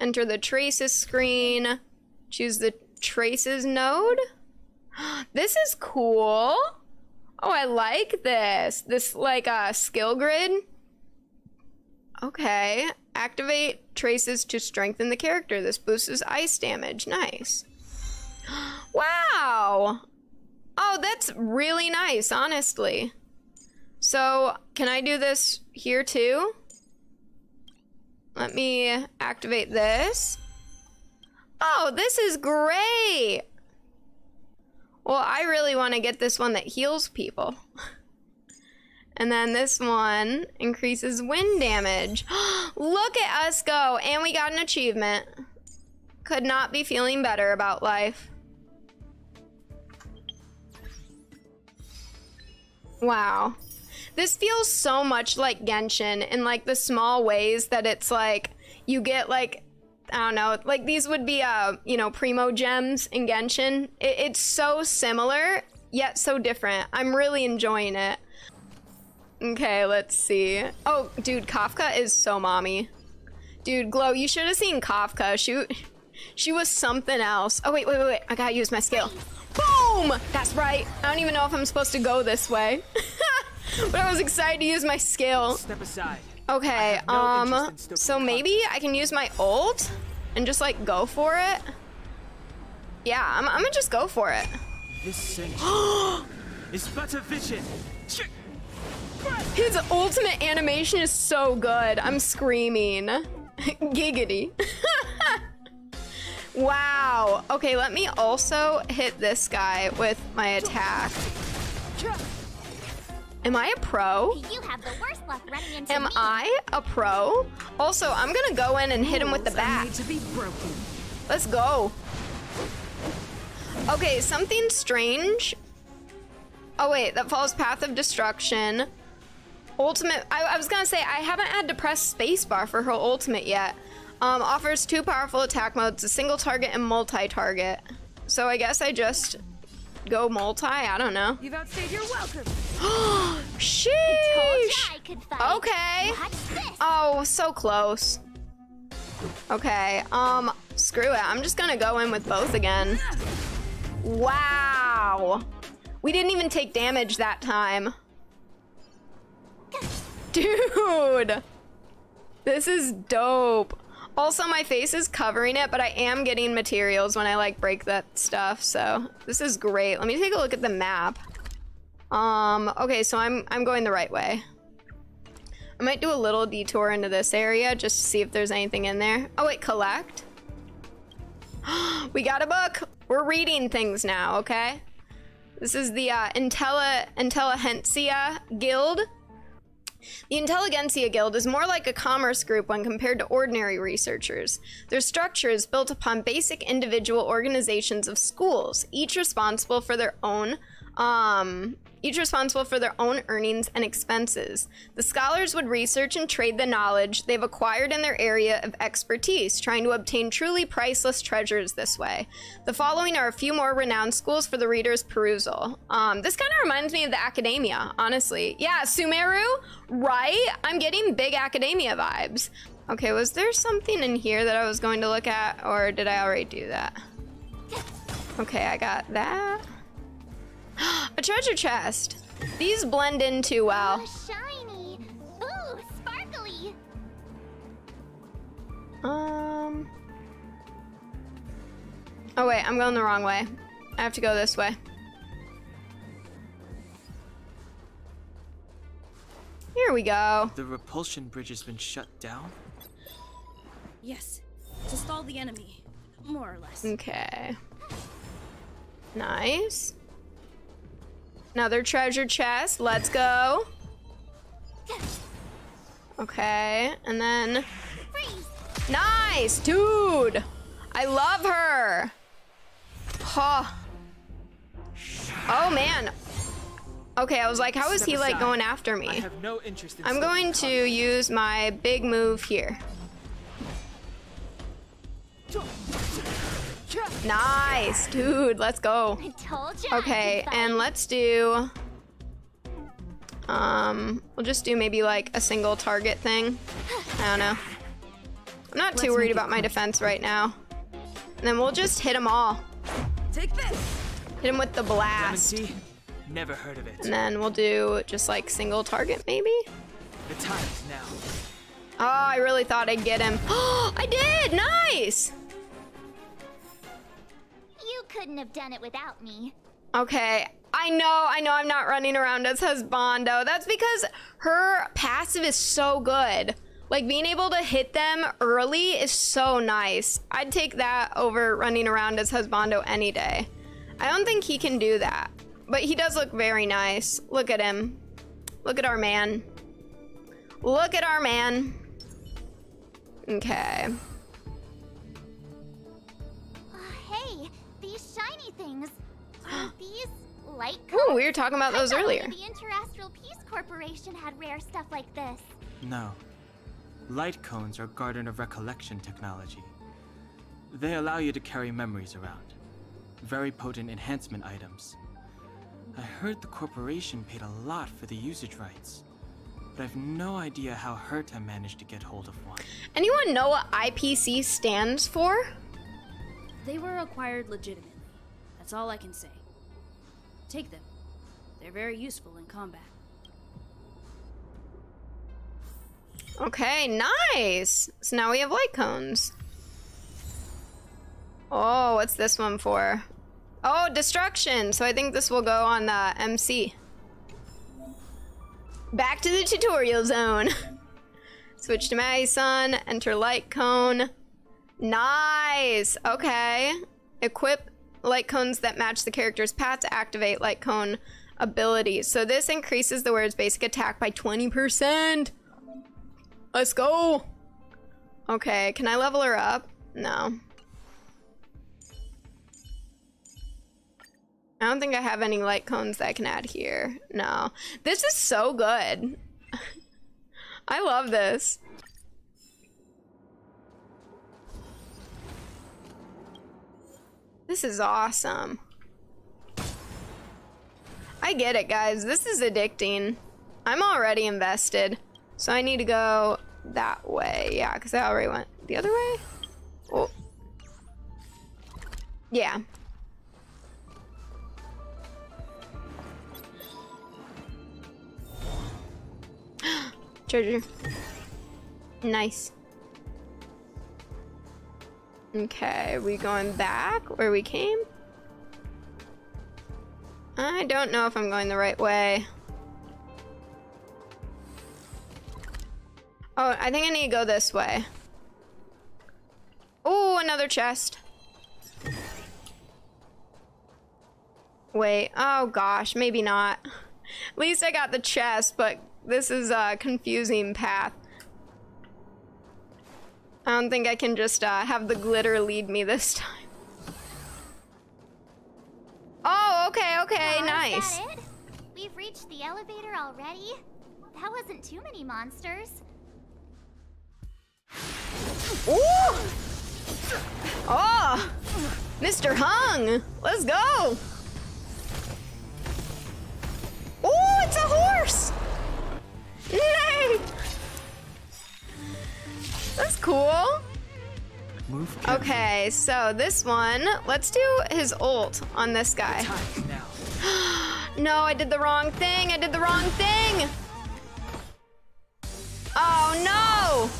Enter the traces screen. Choose the traces node. *gasps* This is cool. Oh, I like this. This like a skill grid. Okay. Activate traces to strengthen the character. This boosts ice damage. Nice. *gasps* Wow. Oh, that's really nice, honestly. So, can I do this here too? Let me activate this. Oh, this is great. Well, I really want to get this one that heals people. And then this one increases wind damage. *gasps* Look at us go. And we got an achievement. Could not be feeling better about life. Wow. This feels so much like Genshin in like the small ways that it's like you get like I don't know, like these would be uh, you know, Primogems in Genshin. It, it's so similar yet so different. I'm really enjoying it. Okay, let's see. Oh, dude, Kafka is so mommy. Dude, Glow, you should have seen Kafka. She, she was something else. Oh, wait, wait, wait, wait. I gotta use my skill. Boom! That's right. I don't even know if I'm supposed to go this way. *laughs* but I was excited to use my skill. Step aside. Okay, no um, interest in stoking so maybe I can use my ult and just like go for it. Yeah, I'm, I'm gonna just go for it. This *gasps* is but a vision. His ultimate animation is so good. I'm screaming. *laughs* Giggity. *laughs* wow. Okay, let me also hit this guy with my attack. Am I a pro? You have the worst luck running into Am me. I a pro? Also, I'm gonna go in and hit him with the bat. Need to be broken. Let's go. Okay, something strange. Oh wait, that follows Path of Destruction. Ultimate. I, I was gonna say I haven't had to press spacebar for her ultimate yet. Um, offers two powerful attack modes: a single target and multi-target. So I guess I just go multi. I don't know. You've outstayed your welcome. *gasps* Sheesh. Told I could fight. Okay. Oh, so close. Okay, um, screw it. I'm just gonna go in with both again. Wow. We didn't even take damage that time. Dude. This is dope. Also, my face is covering it, but I am getting materials when I like break that stuff, so this is great. Let me take a look at the map. Um, okay, so I'm I'm going the right way. I might do a little detour into this area just to see if there's anything in there. Oh wait, collect. *gasps* we got a book. We're reading things now, okay? This is the uh, Intella Intelligentsia Guild. The Intelligentsia Guild is more like a commerce group when compared to ordinary researchers. Their structure is built upon basic individual organizations of schools, each responsible for their own um, each responsible for their own earnings and expenses. The scholars would research and trade the knowledge they've acquired in their area of expertise, trying to obtain truly priceless treasures this way. The following are a few more renowned schools for the reader's perusal. Um, this kind of reminds me of the academia, honestly. Yeah, Sumeru, right? I'm getting big academia vibes. Okay, was there something in here that I was going to look at, or did I already do that? Okay, I got that. *gasps* A treasure chest. These blend in too well. Oh, shiny. Ooh, sparkly. Um. Oh wait, I'm going the wrong way. I have to go this way. Here we go. The repulsion bridge has been shut down. Yes, to stall the enemy, more or less. Okay. Nice. Another treasure chest. Let's go. Okay, and then Nice, dude. I love her. Huh. Oh man. Okay, I was like, how is he like going after me? no I'm going to use my big move here. Nice, dude. Let's go. I told you. I Okay, and let's do. Um, we'll just do maybe like a single target thing. I don't know. I'm not too Let's worried about my defense right now. And then we'll just hit them all. Take this. Hit him with the Lemon blast. tea? Never heard of it. And then we'll do just like single target maybe. The time is now. Oh, I really thought I'd get him. Oh, *gasps* I did! Nice! Couldn't have done it without me. Okay, I know, I know I'm not running around as Husbando. That's because her passive is so good. Like being able to hit them early is so nice. I'd take that over running around as Husbando any day. I don't think he can do that. But he does look very nice. Look at him. Look at our man. Look at our man. Okay. *gasps* these light Ooh, we were talking about I those earlier. The Interastral Peace Corporation had rare stuff like this. No. Light cones are Garden of Recollection technology. They allow you to carry memories around. Very potent enhancement items. I heard the corporation paid a lot for the usage rights, but I've no idea how Herta managed to get hold of one. Anyone know what IPC stands for? They were acquired legitimately. That's all I can say. Take them. They're very useful in combat. Okay, nice. So now we have light cones. Oh, what's this one for? Oh, destruction. So I think this will go on uh, the MC. Back to the tutorial zone. *laughs* Switch to Maison, enter light cone. Nice. Okay. Equip light cones that match the character's path to activate light cone abilities. So this increases the word's basic attack by 20%. Let's go. Okay, can I level her up? No. I don't think I have any light cones that I can add here. No. This is so good. *laughs* I love this. This is awesome. I get it, guys. This is addicting. I'm already invested. So I need to go that way. Yeah, because I already went the other way. Oh. Yeah. *gasps* Treasure. Nice. Okay, we going back where we came? I don't know if I'm going the right way. Oh, I think I need to go this way. Oh, another chest. Wait, oh gosh, maybe not. At least I got the chest, but this is a confusing path. I don't think I can just uh, have the glitter lead me this time. Oh, okay, okay, Aw, nice. Is that it? We've reached the elevator already? That wasn't too many monsters. Ooh! Oh! Mr. Heng! Let's go! Oh, it's a horse! Yay! That's cool. Move. Okay, so this one, let's do his ult on this guy. *gasps* No, I did the wrong thing. I did the wrong thing. Oh no.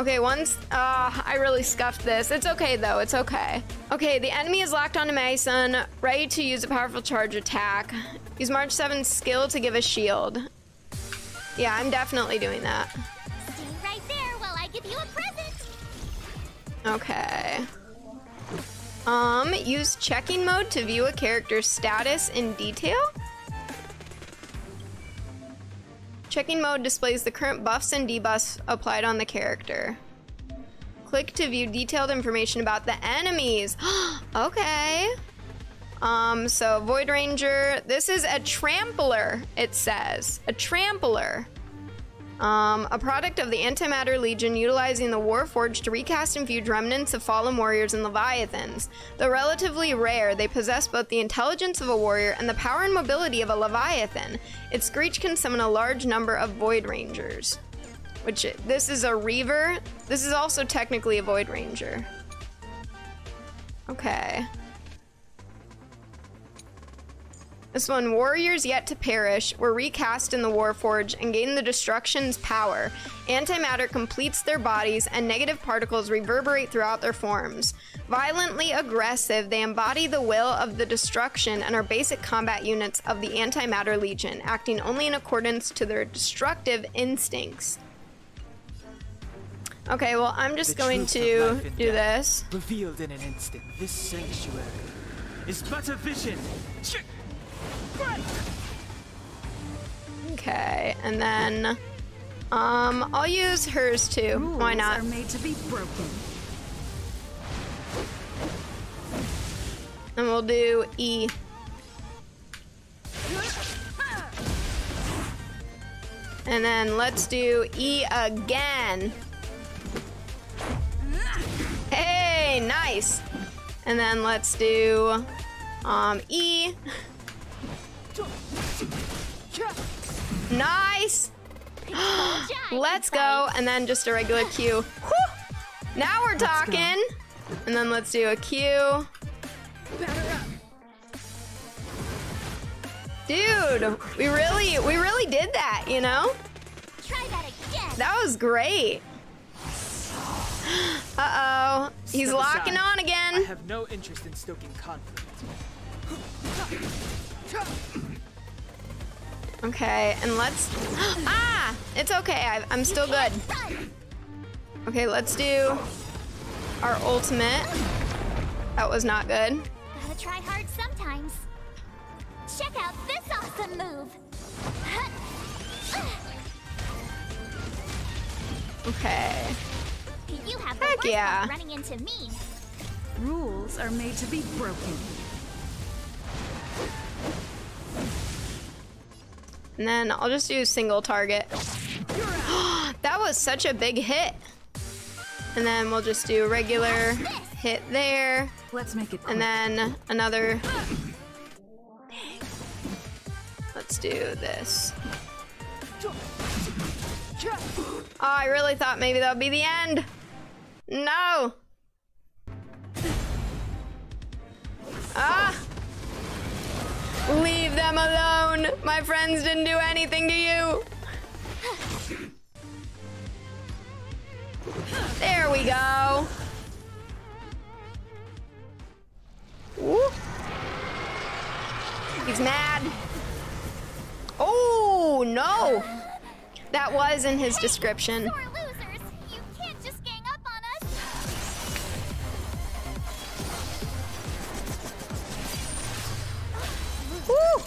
Okay, once, uh, I really scuffed this. It's okay though, it's okay. Okay, the enemy is locked onto Mason, ready to use a powerful charge attack. Use March 7's skill to give a shield. Yeah, I'm definitely doing that. Stay right there while I give you a present. Okay. Um, use checking mode to view a character's status in detail. Checking mode displays the current buffs and debuffs applied on the character. Click to view detailed information about the enemies. *gasps* okay. Um, so Void Ranger, this is a trampler, it says. A trampler. Um, a product of the Antimatter Legion utilizing the Warforged to recast and fuse remnants of fallen warriors and leviathans. Though relatively rare, they possess both the intelligence of a warrior and the power and mobility of a leviathan. Its screech can summon a large number of Void Rangers. Which, this is a Reaver. This is also technically a Void Ranger. Okay. This one, warriors yet to perish, were recast in the Warforge and gain the destruction's power. Antimatter completes their bodies, and negative particles reverberate throughout their forms. Violently aggressive, they embody the will of the destruction and are basic combat units of the Antimatter Legion, acting only in accordance to their destructive instincts. Okay, well, I'm just The going to do death, this. Revealed in an instant, this sanctuary is but a vision. Right. Okay, and then um, I'll use hers too. Rules Why not? are made to be broken. And we'll do E. And then let's do E again. Hey, nice. And then let's do um, E. *laughs* Nice. *gasps* Let's go. And then just a regular *gasps* Q. Whew. Now we're talking. And then let's do a Q. Dude, we really, we really did that, you know? Try that again. That was great. *gasps* Uh oh, he's Step locking aside. on I again. have no interest in stoking conflict. *laughs* Okay, and let's. *gasps* Ah, it's okay. I, I'm still good. Okay, let's do our ultimate. That was not good. Gotta try hard sometimes. Check out this awesome move. *laughs* Okay. You have Heck worst yeah. running into me. Rules are made to be broken. And then I'll just do single target. *gasps* that was such a big hit. And then we'll just do a regular hit there. Let's make it quick. And then another. Let's do this. Oh, I really thought maybe that would be the end. No. Ah. Leave them alone. My friends didn't do anything to you. There we go. Woo. He's mad. Oh, no. That was in his description. Woo.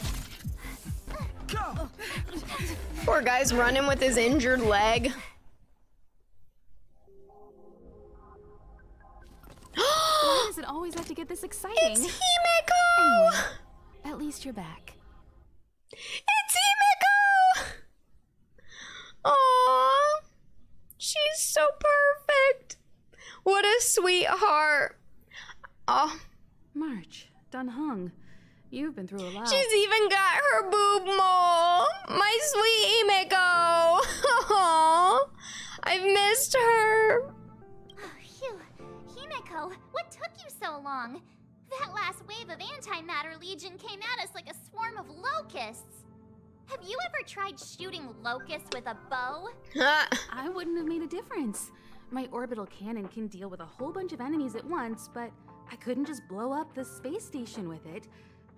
Poor guy's running with his injured leg. Why does it always have to get this exciting? It's Himeko! Anyway, at least you're back. It's Himeko! Aww. She's so perfect. What a sweetheart. Oh, March, Dan Heng, you've been through a lot. she's even got her boob mole. My sweet Himeko. *laughs* Aw, I've missed her. Oh, phew. Himeko, what took you so long? That last wave of antimatter legion came at us like a swarm of locusts. Have you ever tried shooting locusts with a bow? *laughs* I wouldn't have made a difference. My orbital cannon can deal with a whole bunch of enemies at once, but I couldn't just blow up the space station with it.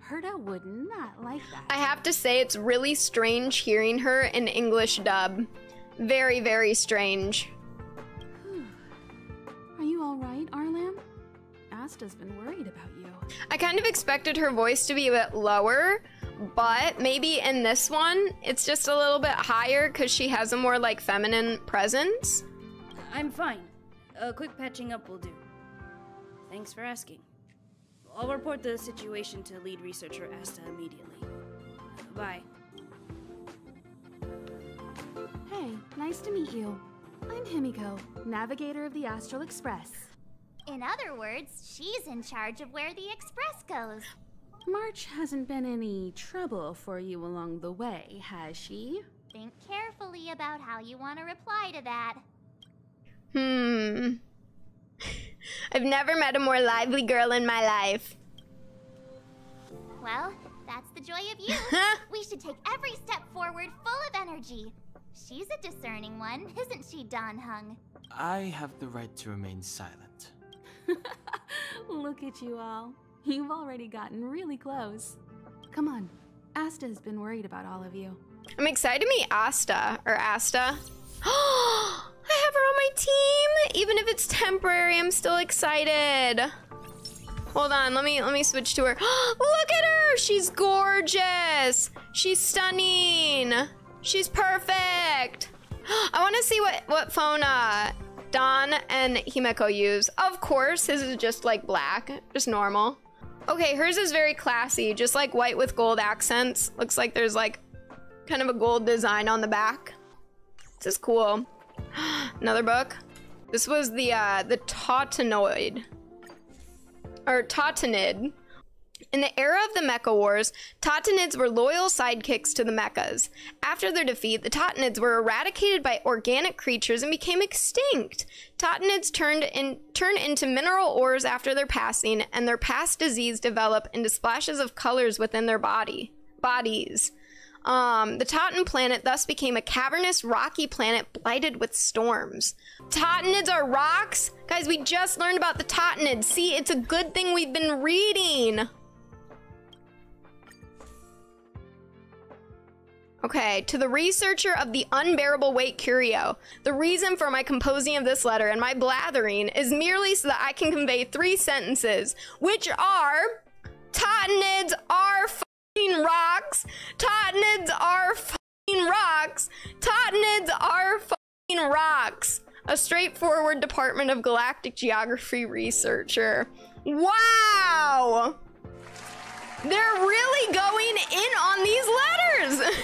Herta would not like that. I have to say, it's really strange hearing her in English dub. Very, very strange. *sighs* Are you all right, Arlan? Asta's been worried about you. I kind of expected her voice to be a bit lower, but maybe in this one, it's just a little bit higher because she has a more like feminine presence. I'm fine. A quick patching up will do. Thanks for asking. I'll report the situation to lead researcher Asta immediately. Bye. Hey, nice to meet you. I'm Himeko, navigator of the Astral Express. In other words, she's in charge of where the express goes. March hasn't been any trouble for you along the way, has she? Think carefully about how you want to reply to that. Hmm. I've never met a more lively girl in my life. Well, that's the joy of you. *laughs* we should take every step forward full of energy. She's a discerning one, isn't she, Dan Heng? I have the right to remain silent. *laughs* Look at you all. You've already gotten really close. Come on. Asta's been worried about all of you. I'm excited to meet Asta or Asta. *gasps* *gasps* *gasps* I have her on my team. Even if it's temporary, I'm still excited. Hold on, let me let me switch to her. *gasps* Look at her. She's gorgeous. She's stunning. She's perfect. *gasps* I want to see what what phone uh Don and Himeko use. Of course, his is just like black, just normal. Okay, hers is very classy, just like white with gold accents. Looks like there's like kind of a gold design on the back. This is cool. *gasps* Another book. This was the uh the Tautinoid. Or Tautinid. In the era of the Mecha Wars, Tautinids were loyal sidekicks to the Mechas. After their defeat, the Tautinids were eradicated by organic creatures and became extinct. Tautinids turned in, turn into mineral ores after their passing, and their past disease develop into splashes of colors within their body bodies. Um, the Totten planet thus became a cavernous, rocky planet blighted with storms. Tautinids are rocks? Guys, we just learned about the Tautinids. See, it's a good thing we've been reading. Okay, to the researcher of the unbearable weight curio. The reason for my composing of this letter and my blathering is merely so that I can convey three sentences, which are Tautinids are fucking rocks. Tautinids are fucking rocks. Tautinids are fucking rocks. A straightforward Department of Galactic Geography researcher. Wow! They're really going in on these letters! *laughs*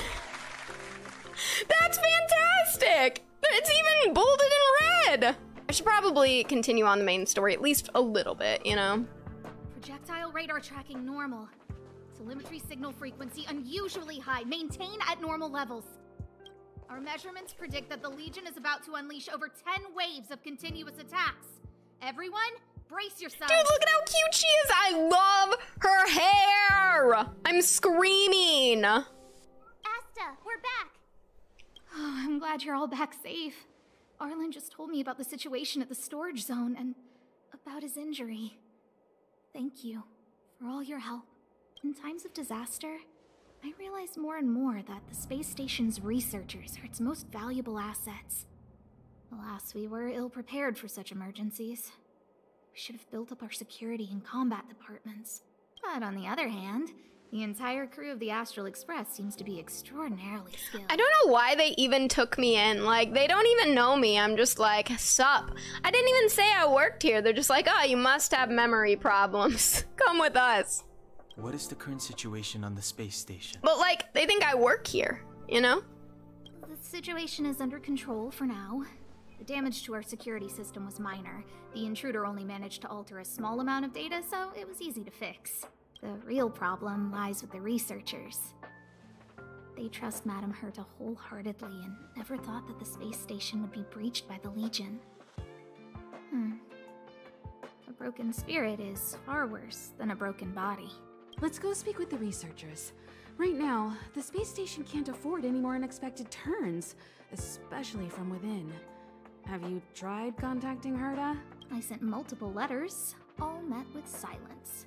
That's fantastic! It's even bolded in red! I should probably continue on the main story at least a little bit, you know? Projectile radar tracking normal. Telemetry signal frequency unusually high. Maintain at normal levels. Our measurements predict that the Legion is about to unleash over 10 waves of continuous attacks. Everyone, brace yourselves. Dude, look at how cute she is! I love her hair! I'm screaming! Asta, we're back. Oh, I'm glad you're all back safe. Arlan just told me about the situation at the storage zone and about his injury. Thank you for all your help. In times of disaster, I realize more and more that the space station's researchers are its most valuable assets. Alas, we were ill prepared for such emergencies. We should have built up our security and combat departments. But on the other hand, the entire crew of the Astral Express seems to be extraordinarily skilled. I don't know why they even took me in. Like, they don't even know me. I'm just like, sup. I didn't even say I worked here. They're just like, oh, you must have memory problems. *laughs* Come with us. What is the current situation on the space station? But, like, they think I work here, you know? The situation is under control for now. The damage to our security system was minor. The intruder only managed to alter a small amount of data, so it was easy to fix. The real problem lies with the researchers. They trust Madame Herta wholeheartedly and never thought that the space station would be breached by the Legion. Hmm. A broken spirit is far worse than a broken body. Let's go speak with the researchers. Right now, the space station can't afford any more unexpected turns, especially from within. Have you tried contacting Herta? I sent multiple letters, all met with silence.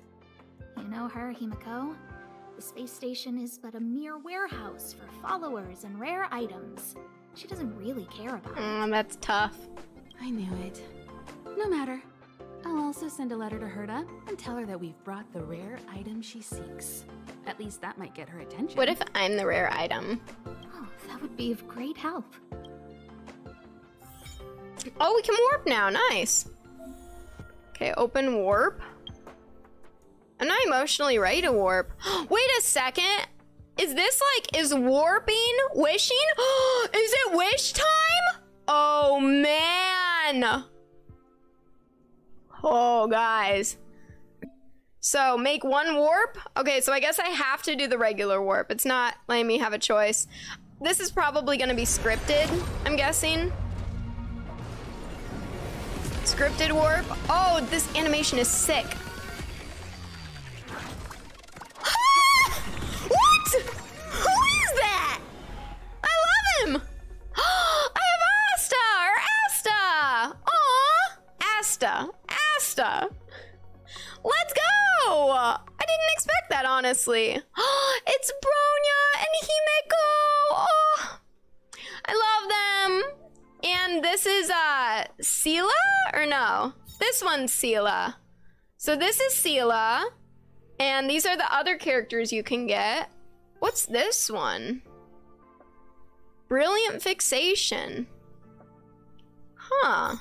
You know her, Himeko? The space station is but a mere warehouse for followers and rare items. She doesn't really care about it. Mm, that's tough. I knew it. No matter. I'll also send a letter to Herta and tell her that we've brought the rare item she seeks. At least that might get her attention. What if I'm the rare item? Oh, that would be of great help. Oh, we can warp now. Nice. Okay, open warp. I'm not emotionally ready to warp. *gasps* Wait a second. Is this like, is warping wishing? *gasps* is it wish time? Oh, man. Oh, guys. So make one warp. Okay, so I guess I have to do the regular warp. It's not letting me have a choice. This is probably going to be scripted, I'm guessing. Scripted warp. Oh, this animation is sick. *gasps* what? Who is that? I love him. *gasps* I have Asta or Asta. Aw, Asta, Asta. Let's go. I didn't expect that, honestly. *gasps* it's Bronya and Himeko. Oh, I love them. And this is uh Seele or no? This one's Seele. So this is Seele. And these are the other characters you can get. What's this one? Brilliant fixation. Huh.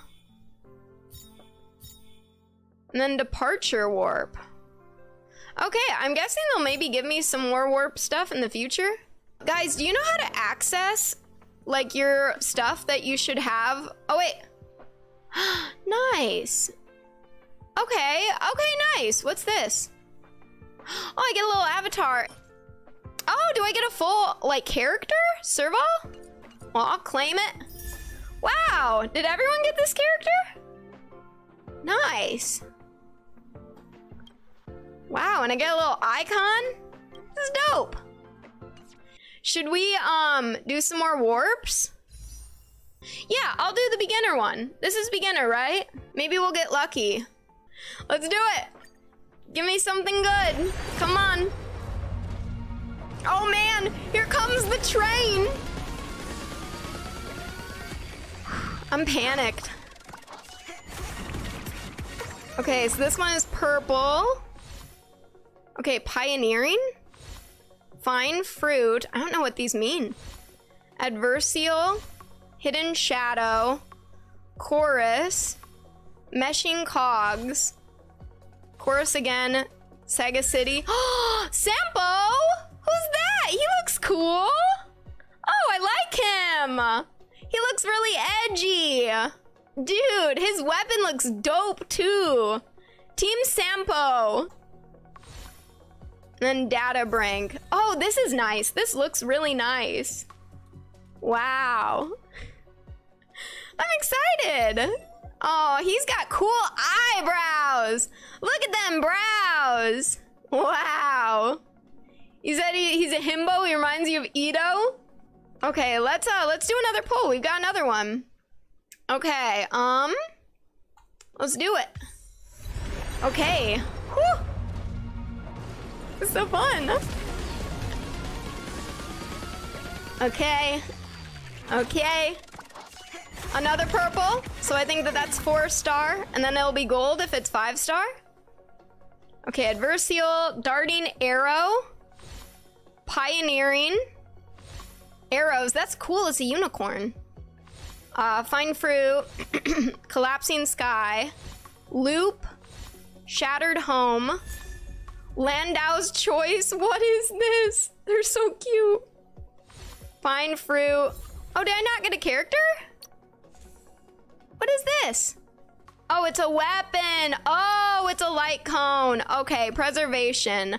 And then departure warp. Okay, I'm guessing they'll maybe give me some more warp stuff in the future. Guys, do you know how to access like your stuff that you should have? Oh wait. *gasps* nice. Okay, okay, nice. What's this? *gasps* Oh, I get a little avatar. Oh, do I get a full like character? Serval? Well, I'll claim it. Wow, did everyone get this character? Nice. Wow, and I get a little icon? This is dope. Should we um do some more warps? Yeah, I'll do the beginner one. This is beginner, right? Maybe we'll get lucky. Let's do it. Give me something good. Come on. Oh man, here comes the train. I'm panicked. Okay, so this one is purple. Okay, pioneering. Fine fruit. I don't know what these mean. Adversial. Hidden shadow. Chorus. Meshing cogs. Chorus again. Sagacity. *gasps* Sampo! Who's that? He looks cool. Oh, I like him. He looks really edgy. Dude, his weapon looks dope too. Team Sampo. Then Data Bank. Oh, this is nice. This looks really nice. Wow. I'm excited. Oh, he's got cool eyebrows. Look at them brows. Wow. He said he, he's a himbo. He reminds you of Itto. Okay, let's uh let's do another poll. We've got another one. Okay, um let's do it. Okay. Whew. It's so fun. Okay. Okay. Another purple. So I think that that's four star. And then it'll be gold if it's five star. Okay, adversial, darting arrow, pioneering, arrows. That's cool. It's a unicorn. Uh, fine fruit, *clears throat* collapsing sky, loop, shattered home, Landau's choice. What is this? They're so cute. Fine fruit. Oh, did I not get a character? What is this? Oh, it's a weapon. Oh, it's a light cone. Okay, preservation.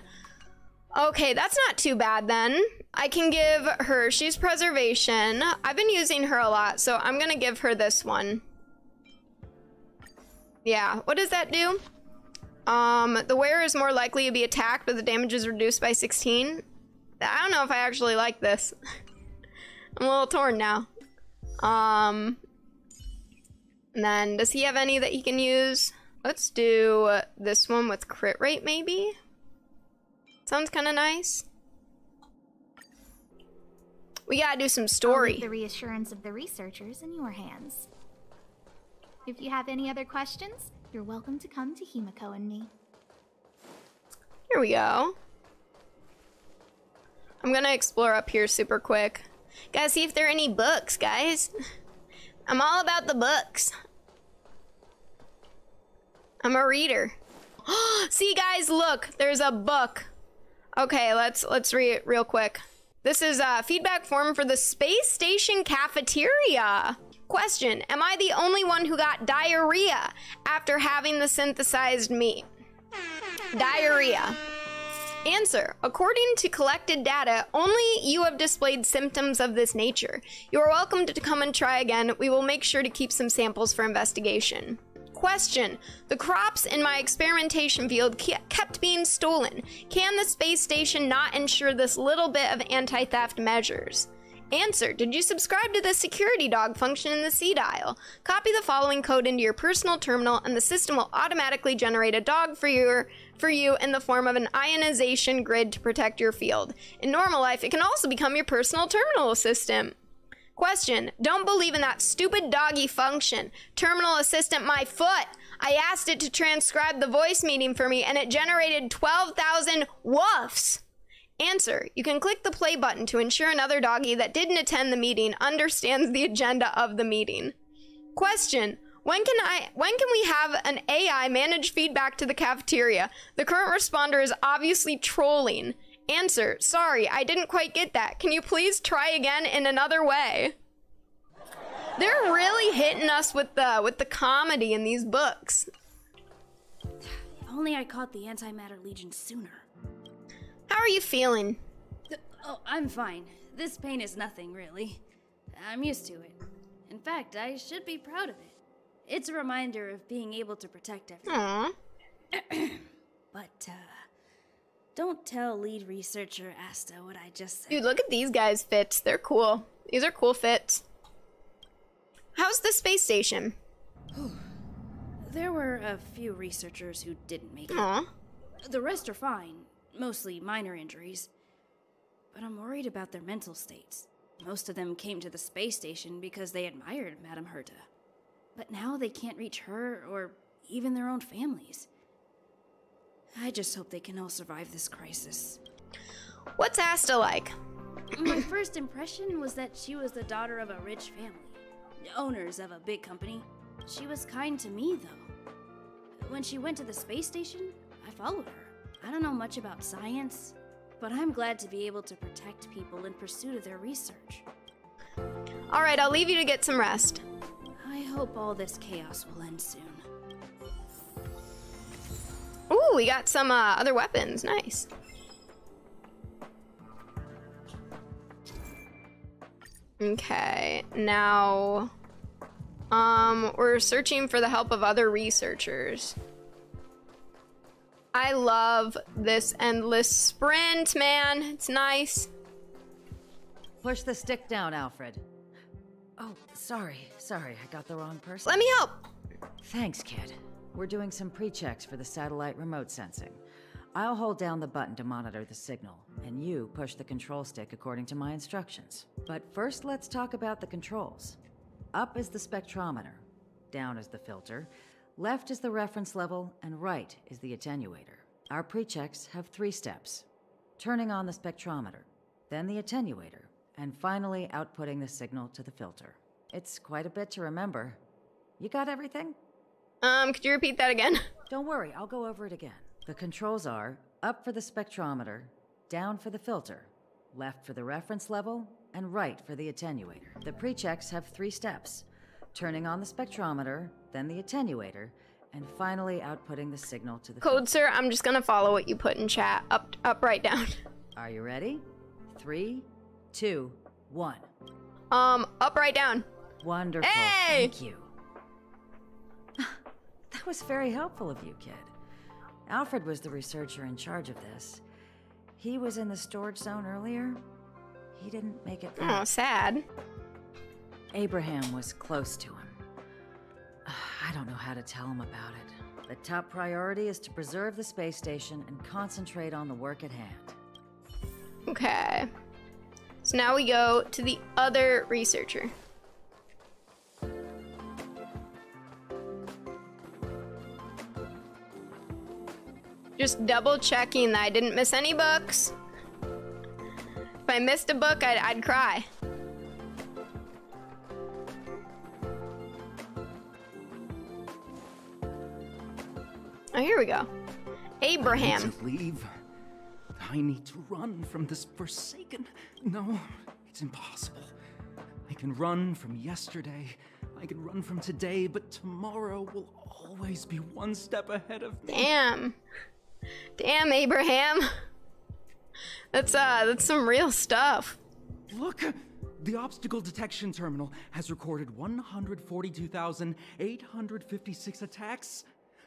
Okay, that's not too bad then. I can give her, she's preservation. I've been using her a lot, so I'm gonna give her this one. Yeah, what does that do? Um, the wearer is more likely to be attacked, but the damage is reduced by 16. I don't know if I actually like this. *laughs* I'm a little torn now. Um, and then, does he have any that he can use? Let's do this one with crit rate, maybe? Sounds kind of nice. We gotta do some story. the reassurance of the researchers in your hands. If you have any other questions, you're welcome to come to Himeko and me. Here we go. I'm gonna explore up here super quick. Gotta see if there are any books, guys. I'm all about the books. I'm a reader. *gasps* see, guys, look, there's a book. Okay, let's let's read it real quick. This is a feedback form for the space station cafeteria. Question Am I the only one who got diarrhea after having the synthesized meat? Diarrhea. Answer According to collected data, only you have displayed symptoms of this nature. You are welcome to come and try again. We will make sure to keep some samples for investigation. Question The crops in my experimentation field ke- kept being stolen. Can the space station not ensure this little bit of anti theft measures? Answer Did you subscribe to the security dog function in the C dial? Copy the following code into your personal terminal, and the system will automatically generate a dog for your for you in the form of an ionization grid to protect your field. In normal life, it can also become your personal terminal assistant. Question Don't believe in that stupid doggy function. Terminal assistant, my foot. I asked it to transcribe the voice meeting for me, and it generated 12,000 woofs. Answer. You can click the play button to ensure another doggy that didn't attend the meeting understands the agenda of the meeting. Question. When can I when can we have an AI manage feedback to the cafeteria? The current responder is obviously trolling. Answer. Sorry, I didn't quite get that. Can you please try again in another way? They're really hitting us with the with the comedy in these books. If only I caught the Antimatter Legion sooner. How are you feeling? Oh, I'm fine. This pain is nothing, really. I'm used to it. In fact, I should be proud of it. It's a reminder of being able to protect everyone. Aww. *clears throat* But, uh, don't tell lead researcher Asta what I just said. Dude, look at these guys' fits. They're cool. These are cool fits. How's the space station? *sighs* There were a few researchers who didn't make it. The rest are fine, mostly minor injuries. But I'm worried about their mental states. Most of them came to the space station because they admired Madame Herta. But now they can't reach her or even their own families. I just hope they can all survive this crisis. What's Asta like? My *clears throat* first impression was that she was the daughter of a rich family, owners of a big company. She was kind to me, though. When she went to the space station, I followed her. I don't know much about science, but I'm glad to be able to protect people in pursuit of their research. All right, I'll leave you to get some rest. I hope all this chaos will end soon. Ooh, we got some uh, other weapons. Nice. Okay, now um we're searching for the help of other researchers. I love this endless sprint, man. It's nice. Push the stick down, Alfred. Oh, sorry, sorry, I got the wrong person. Let me help. Thanks, kid. We're doing some pre-checks for the satellite remote sensing. I'll hold down the button to monitor the signal, and you push the control stick according to my instructions. But first, let's talk about the controls. Up is the spectrometer, down is the filter, left is the reference level, and right is the attenuator. Our pre-checks have three steps. Turning on the spectrometer, then the attenuator, and finally outputting the signal to the filter. It's quite a bit to remember. You got everything? Um, could you repeat that again? *laughs* Don't worry, I'll go over it again. The controls are up for the spectrometer, down for the filter, left for the reference level, and right for the attenuator. The pre-checks have three steps. Turning on the spectrometer, then the attenuator, and finally outputting the signal to the Code, sir, I'm just gonna follow what you put in chat. Up, up, right down. *laughs* Are you ready? Three, two, one. Um, up, right down. Wonderful. Hey! Thank you. *laughs* that was very helpful of you, kid. Alfred was the researcher in charge of this. He was in the storage zone earlier. He didn't make it Oh, sad. Abraham was close to him. *sighs* I don't know how to tell him about it. The top priority is to preserve the space station and concentrate on the work at hand. Okay. So now we go to the other researcher. Just double checking that I didn't miss any books. If I missed a book, I'd, I'd cry. Oh, here we go. Abraham. I need to leave. I need to run from this forsaken. No, it's impossible. I can run from yesterday. I can run from today, but tomorrow will always be one step ahead of me. Damn. Damn, Abraham. That's uh that's some real stuff. Look! The obstacle detection terminal has recorded 142,856 attacks.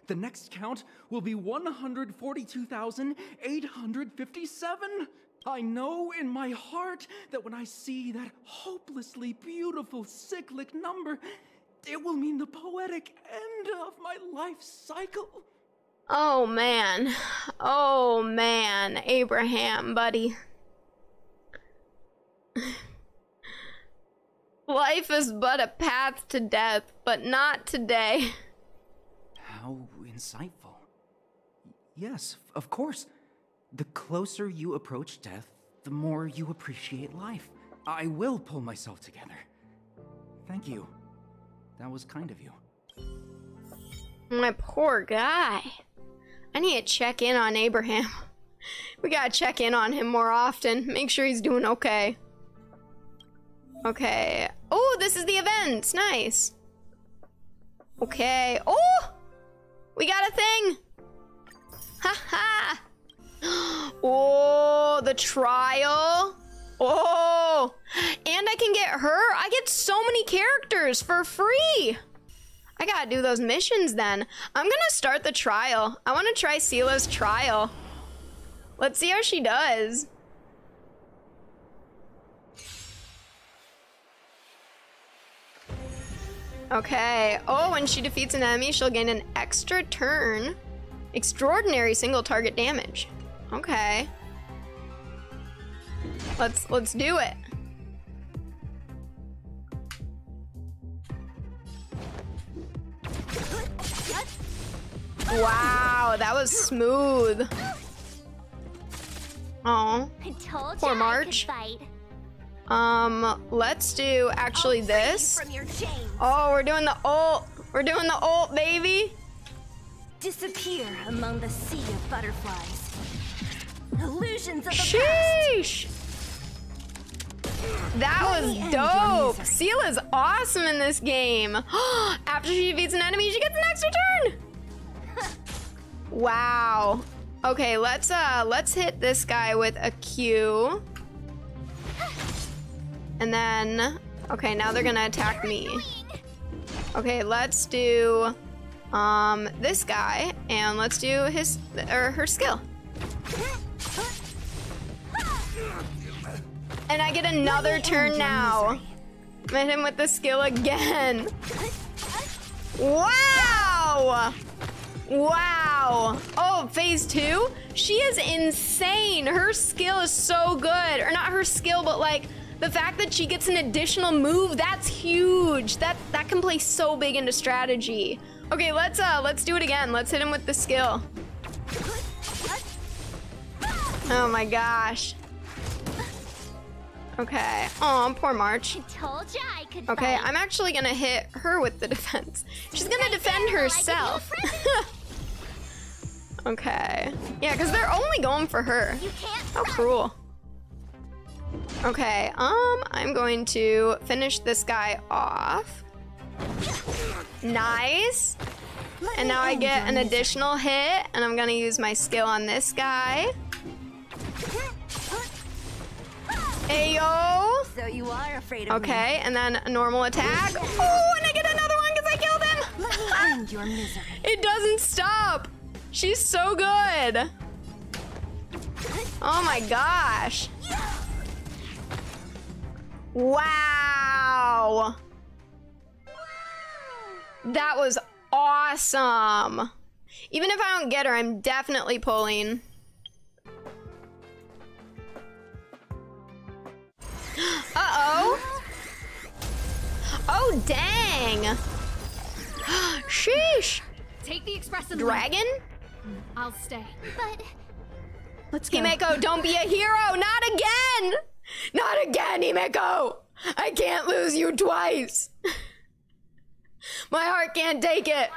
The next count will be 142,857. I know in my heart that when I see that hopelessly beautiful cyclic number, it will mean the poetic end of my life cycle. Oh man. Oh man, Abraham, buddy. Life is but a path to death, but not today. How insightful. Yes, of course. The closer you approach death, the more you appreciate life. I will pull myself together. Thank you. That was kind of you. My poor guy. I need to check in on Abraham. We gotta check in on him more often. Make sure he's doing okay. Okay. Oh, this is the event. Nice. Okay. Oh! We got a thing! Ha ha! *gasps* Oh, the trial. Oh! And I can get her. I get so many characters for free. I gotta do those missions then. I'm gonna start the trial. I wanna try Seele's trial. Let's see how she does. Okay. Oh, when she defeats an enemy, she'll gain an extra turn. Extraordinary single target damage. Okay. Let's let's do it. Wow, that was smooth. Oh, poor March. Um, let's do actually this. Oh, we're doing the ult. We're doing the ult, baby. Disappear among the sea of butterflies. Illusions of the Sheesh. That was dope. Seele's awesome in this game. *gasps* After she defeats an enemy, she gets an extra turn. *laughs* wow. Okay, let's uh let's hit this guy with a Q. And then okay, now they're gonna attack me. Okay, let's do um this guy and let's do his or her skill. And I get another turn now. Hit him with the skill again. Wow! Wow. Oh, phase two? She is insane. Her skill is so good. Or not her skill, but like the fact that she gets an additional move, that's huge. That that can play so big into strategy. Okay, let's uh let's do it again. Let's hit him with the skill. Oh my gosh. Okay. Oh, poor March. Told ya I could Okay. I'm actually gonna hit her with the defense. She's gonna defend herself. *laughs* okay. Yeah, because they're only going for her. How cruel. Okay, um, I'm going to finish this guy off. Nice. And now I get an additional hit, and I'm gonna use my skill on this guy. Ayo. So you are afraid of me. Okay, and then a normal attack. Oh, and I get another one because I killed him. Let me *laughs* end your misery. It doesn't stop. She's so good. Oh my gosh. Wow. That was awesome. Even if I don't get her, I'm definitely pulling. *gasps* Uh-oh. Oh, dang. *gasps* Sheesh. Take the express and Dragon? I'll stay. But let's go. Himeko, don't be a hero. Not again. Not again, Himeko. I can't lose you twice. My heart can't take it.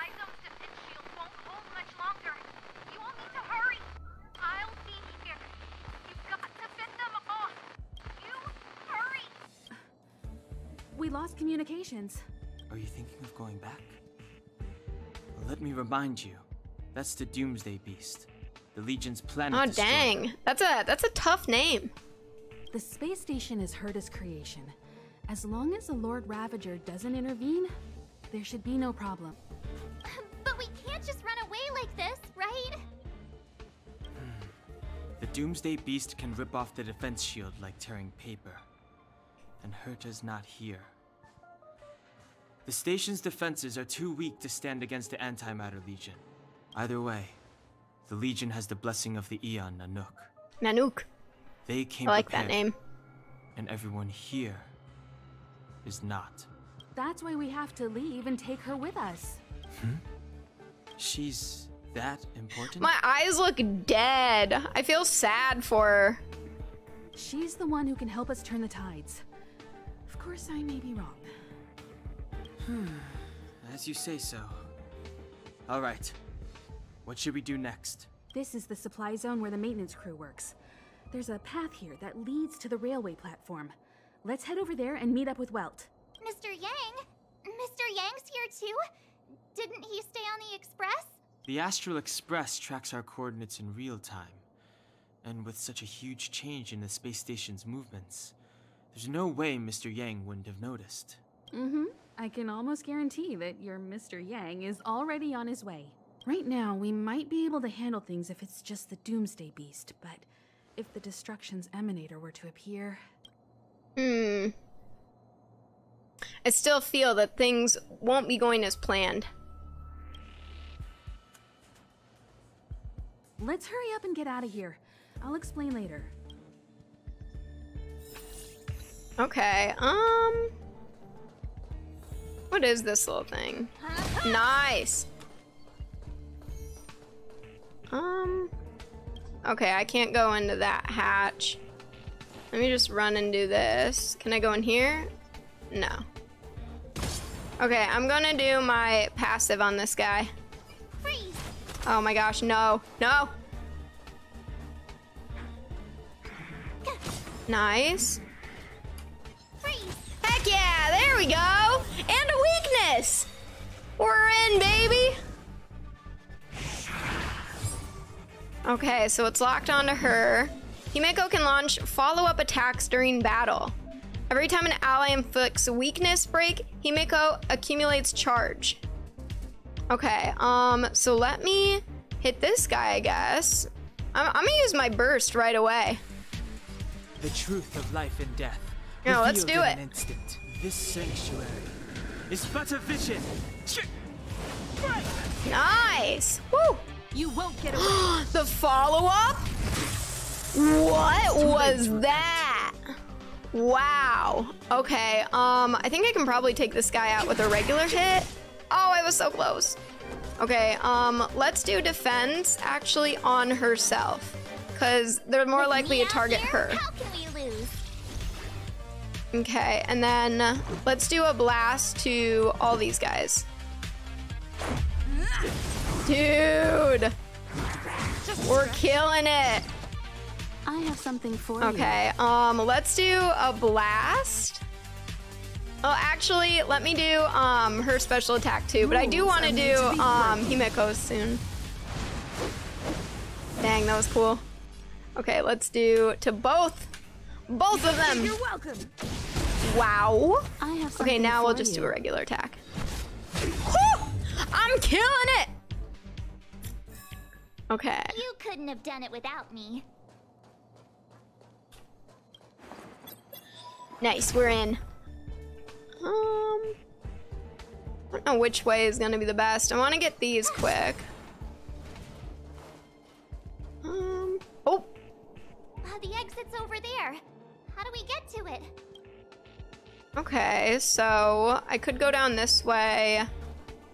We lost communications. Are you thinking of going back? Well, let me remind you, that's the Doomsday Beast, the Legion's planet. Oh destroyer. dang. That's a that's a tough name. The space station is Herta's creation. As long as the Lord Ravager doesn't intervene, there should be no problem. *laughs* but we can't just run away like this, right? The Doomsday Beast can rip off the defense shield like tearing paper. And Herta's not here. The station's defenses are too weak to stand against the Antimatter Legion. Either way, the Legion has the blessing of the Aeon Nanook. Nanook. They came I like that name. And everyone here is not. That's why we have to leave and take her with us. Hmm? She's That important? My eyes look dead. I feel sad for her. She's the one who can help us turn the tides. Of course, I may be wrong. Hmm. As you say so. All right. What should we do next? This is the supply zone where the maintenance crew works. There's a path here that leads to the railway platform. Let's head over there and meet up with Welt. Mr. Yang? Mr. Yang's here too? Didn't he stay on the express? The Astral Express tracks our coordinates in real time. And with such a huge change in the space station's movements, there's no way Mr. Yang wouldn't have noticed. Mm-hmm. I can almost guarantee that your Mr. Yang is already on his way. Right now, we might be able to handle things if it's just the Doomsday Beast, but if the Destruction's Emanator were to appear... Hmm. I still feel that things won't be going as planned. Let's hurry up and get out of here. I'll explain later. Okay, um... What is this little thing? *laughs* Nice! Um... Okay, I can't go into that hatch. Let me just run and do this. Can I go in here? No. Okay, I'm gonna do my passive on this guy. Freeze! Oh my gosh, no, no! Nice. Freeze! Heck yeah, there we go! And a weakness! We're in, baby! Okay, so it's locked onto her. Himeko can launch follow-up attacks during battle. Every time an ally inflicts weakness break, Himeko accumulates charge. Okay, um, so let me hit this guy, I guess. I'm, I'm gonna use my burst right away. The truth of life and death. Yeah, let's do it. An instant. This sanctuary is but a vision. Nice! Woo! You won't get away. *gasps* the follow-up? What was that? Wow. Okay, um, I think I can probably take this guy out with a regular hit. Oh, I was so close. Okay, um, let's do defense actually on herself. Because they're more likely to target her. How can we lose? Okay, and then let's do a blast to all these guys. Dude! We're killing it! I have something for you. Okay, um, let's do a blast. Oh, actually, let me do um her special attack too, but I do want to do meant to be um Himeko soon. Dang, that was cool. Okay, let's do to both, both of them. You're welcome. Wow. I have Okay, now we'll for just do a regular attack. Whew! I'm killing it. Okay. You couldn't have done it without me. Nice, we're in. Um, I don't know which way is gonna be the best. I want to get these quick. Um, oh, Uh, the exit's over there. How do we get to it? okay. So I could go down this way,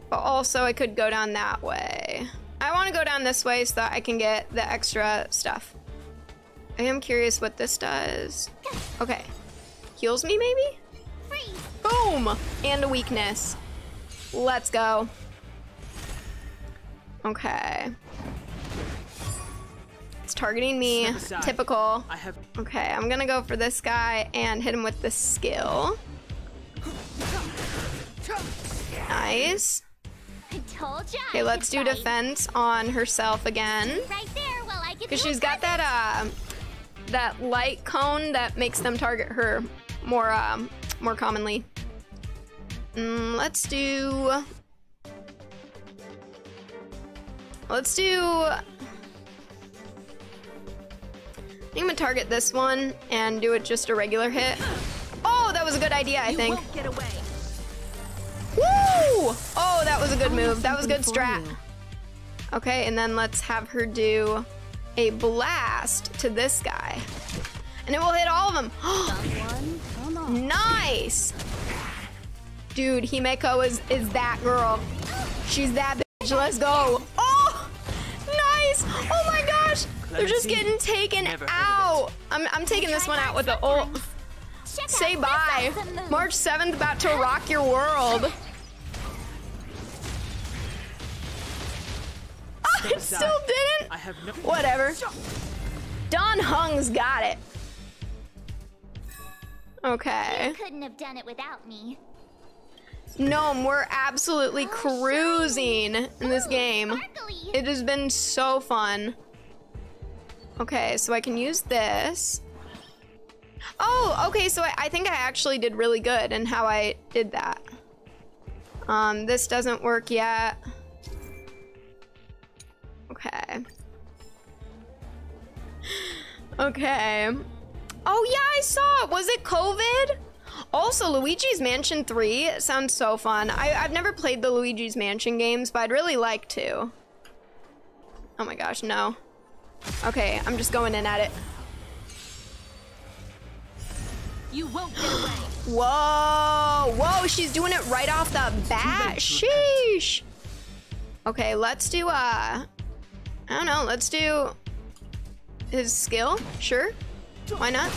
but also I could go down that way. I want to go down this way so that I can get the extra stuff. I am curious what this does. Okay, heals me maybe. Freeze! Boom! And a weakness. Let's go. Okay. It's targeting me. Typical. I have Okay, I'm gonna go for this guy and hit him with the skill. Nice. I told ya. Okay, let's do fight. defense on herself again. Right there. Well, I Because she's got that uh that light cone that makes them target her more um more commonly. Mm, let's do Let's do I think I'm gonna target this one and do it just a regular hit. Oh, that was a good idea, I You think. Won't get away. Woo! Oh, that was a good move. That was good something strat. Okay, and then let's have her do a blast to this guy. And it will hit all of them. *gasps* Someone, come on. nice! Dude, Himeko is, is that girl. She's that bitch. Let's go. Oh! Nice! Oh my gosh! They're just getting taken out. I'm, I'm taking this one out with the ult. Say bye. March 7th about to rock your world. Oh, it still didn't? I have no. Whatever. Dan Heng's got it. Okay. You couldn't have done it without me. Gnome, we're absolutely oh, cruising in this game. It has been so fun. Okay, so I can use this. Oh, okay, so I, I think I actually did really good in how I did that. Um, this doesn't work yet. Okay. Okay. Oh yeah, I saw it. Was it COVID? Also, Luigi's Mansion 3 sounds so fun. I, I've never played the Luigi's Mansion games, but I'd really like to. Oh my gosh, no. Okay, I'm just going in at it. You won't get away. Whoa, whoa, she's doing it right off the bat. Sheesh. Okay, let's do, uh, I don't know, let's do his skill, sure. Why not?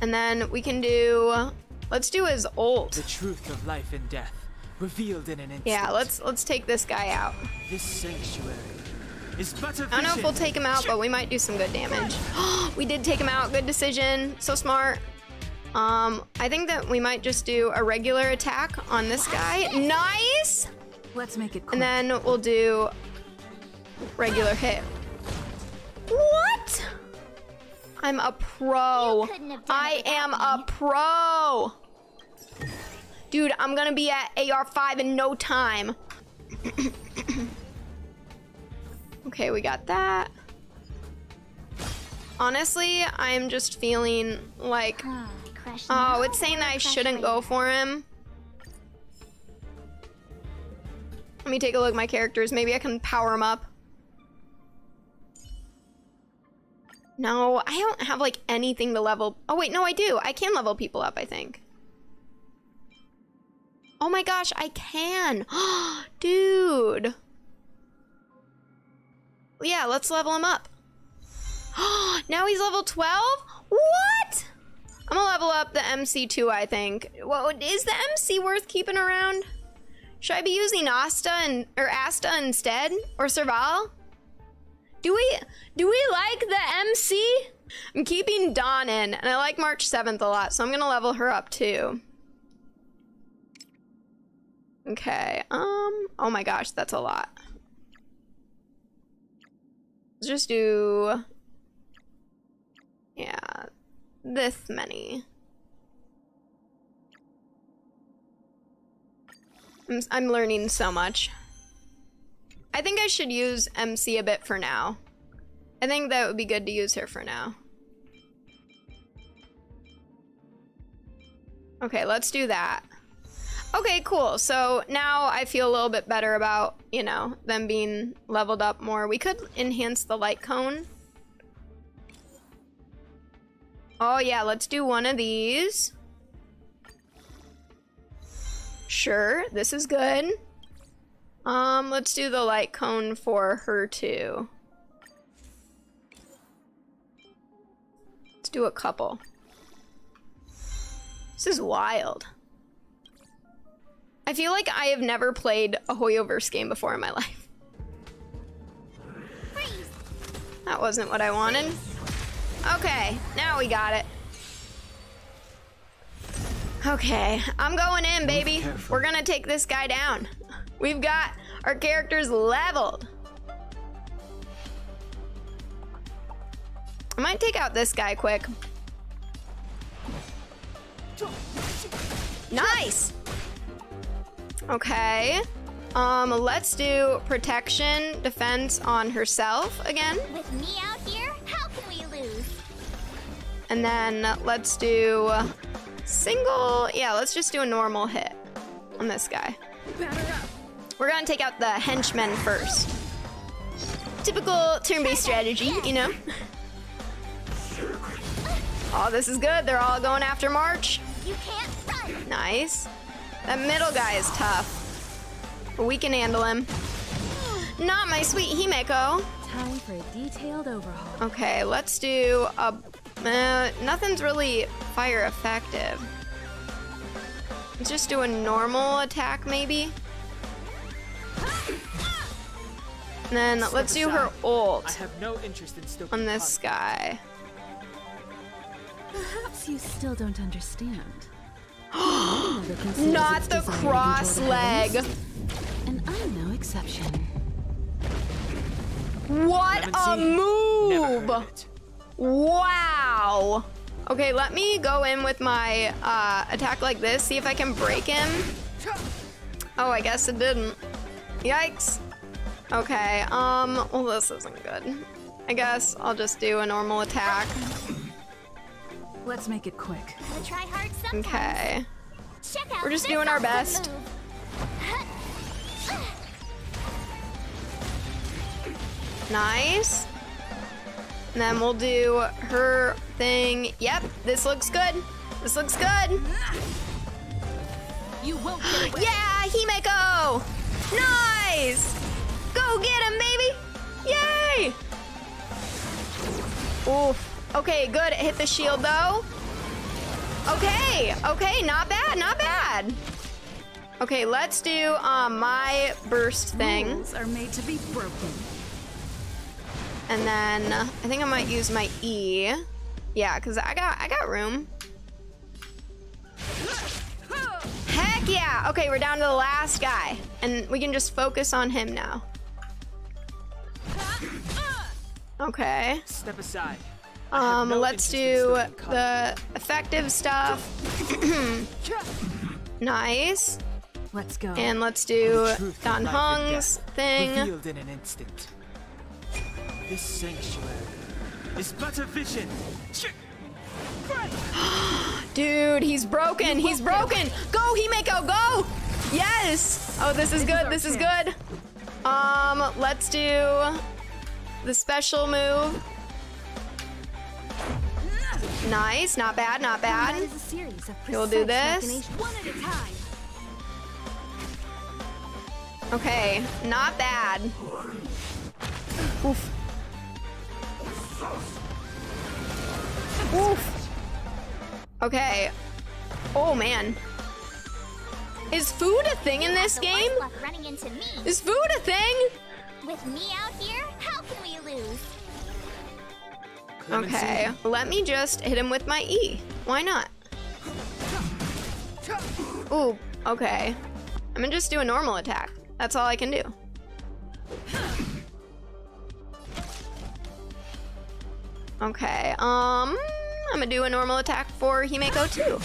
And then we can do, let's do his ult. The truth of life and death, revealed in an instant. Yeah, let's let's take this guy out. This sanctuary is but a I don't know if we'll take him out, but we might do some good damage. *gasps* we did take him out. Good decision. So smart. Um, I think that we might just do a regular attack on this guy. Nice. Let's make it quick. And then we'll do regular hit. What? I'm a pro. I am a pro. Dude, I'm gonna be at AR5 in no time. *clears throat* okay, we got that. Honestly, I'm just feeling like... Oh, it's saying that I shouldn't go for him. Let me take a look at my characters. Maybe I can power them up. No, I don't have like anything to level. Oh wait, no, I do. I can level people up, I think. Oh my gosh, I can. *gasps* Dude. Yeah, let's level him up. *gasps* now he's level 12? What? I'm gonna level up the MC too, I think. Well, is the MC worth keeping around? Should I be using Asta and or Asta instead? Or Serval? Do we do we like the MC? I'm keeping Dan Heng, and I like March 7th a lot, so I'm gonna level her up too. Okay, um, oh my gosh, that's a lot. Let's just do, yeah, this many. I'm, I'm learning so much. I think I should use MC a bit for now. I think that would be good to use her for now. Okay, let's do that. Okay, cool. So now I feel a little bit better about, you know, them being leveled up more. We could enhance the light cone. Oh yeah, let's do one of these. Sure, this is good. Um, let's do the light cone for her too. Let's do a couple. This is wild. I feel like I have never played a Hoyoverse game before in my life. That wasn't what I wanted. Okay, now we got it. Okay, I'm going in, baby. We're gonna take this guy down. We've got our characters leveled. I might take out this guy quick. Nice. Okay. Um, let's do protection, defense on herself again. With me out here, how can we lose? And then let's do single. Yeah, let's just do a normal hit on this guy. We're gonna take out the henchmen first. Typical turn-based strategy, you know? Oh, this is good. They're all going after March. You can't run. Nice. That middle guy is tough. But we can handle him. Not my sweet Himeko. Time for a detailed overhaul. Okay, let's do a. Uh, nothing's really fire effective. Let's just do a normal attack, maybe. And then Step let's do her aside. ult I have no interest in stoking on this guy. Perhaps you still don't understand. Never considers *gasps* Not the cross leg. And I'm no exception. What a move! Wow. Okay, let me go in with my uh, attack like this, see if I can break him. Oh, I guess it didn't. Yikes. Okay, um, well, this isn't good. I guess I'll just do a normal attack. Let's make it quick. Gotta try hard. Okay. Check out We're just doing our best. Nice. And then we'll do her thing. Yep, this looks good. This looks good. You won't get away. Yeah, Himeko! Nice! Go get him, baby! Yay! Oof. Okay, good. It hit the shield though. Okay, okay, not bad, not bad. Okay, let's do um my burst thing. Rules are made to be broken. And then I think I might use my E. Yeah, cause I got I got room. Heck yeah! Okay, we're down to the last guy, and we can just focus on him now. Okay. Step aside. I have Um, no let's interest in do the effective stuff. *clears throat* nice. Let's go. And let's do The truth Dan Heng's thing. Revealed in an instant. This sanctuary is but a vision. *gasps* Dude, he's broken. He's broken. Go, Himeko, go. Yes. Oh, this is good. This is good. Um, let's do the special move. Nice. Not bad. Not bad. Combat is a series of We'll do this. machinations, One at a time. Okay. Not bad. Oof. Oof. Okay. Oh man. Is food a thing in this game? worst luck running into me. Is food a thing? With me out here, how can we lose? Okay, let me just hit him with my E. Why not? Ooh, okay. I'm gonna just do a normal attack. That's all I can do. Okay, um, I'm gonna do a normal attack for Himeko too.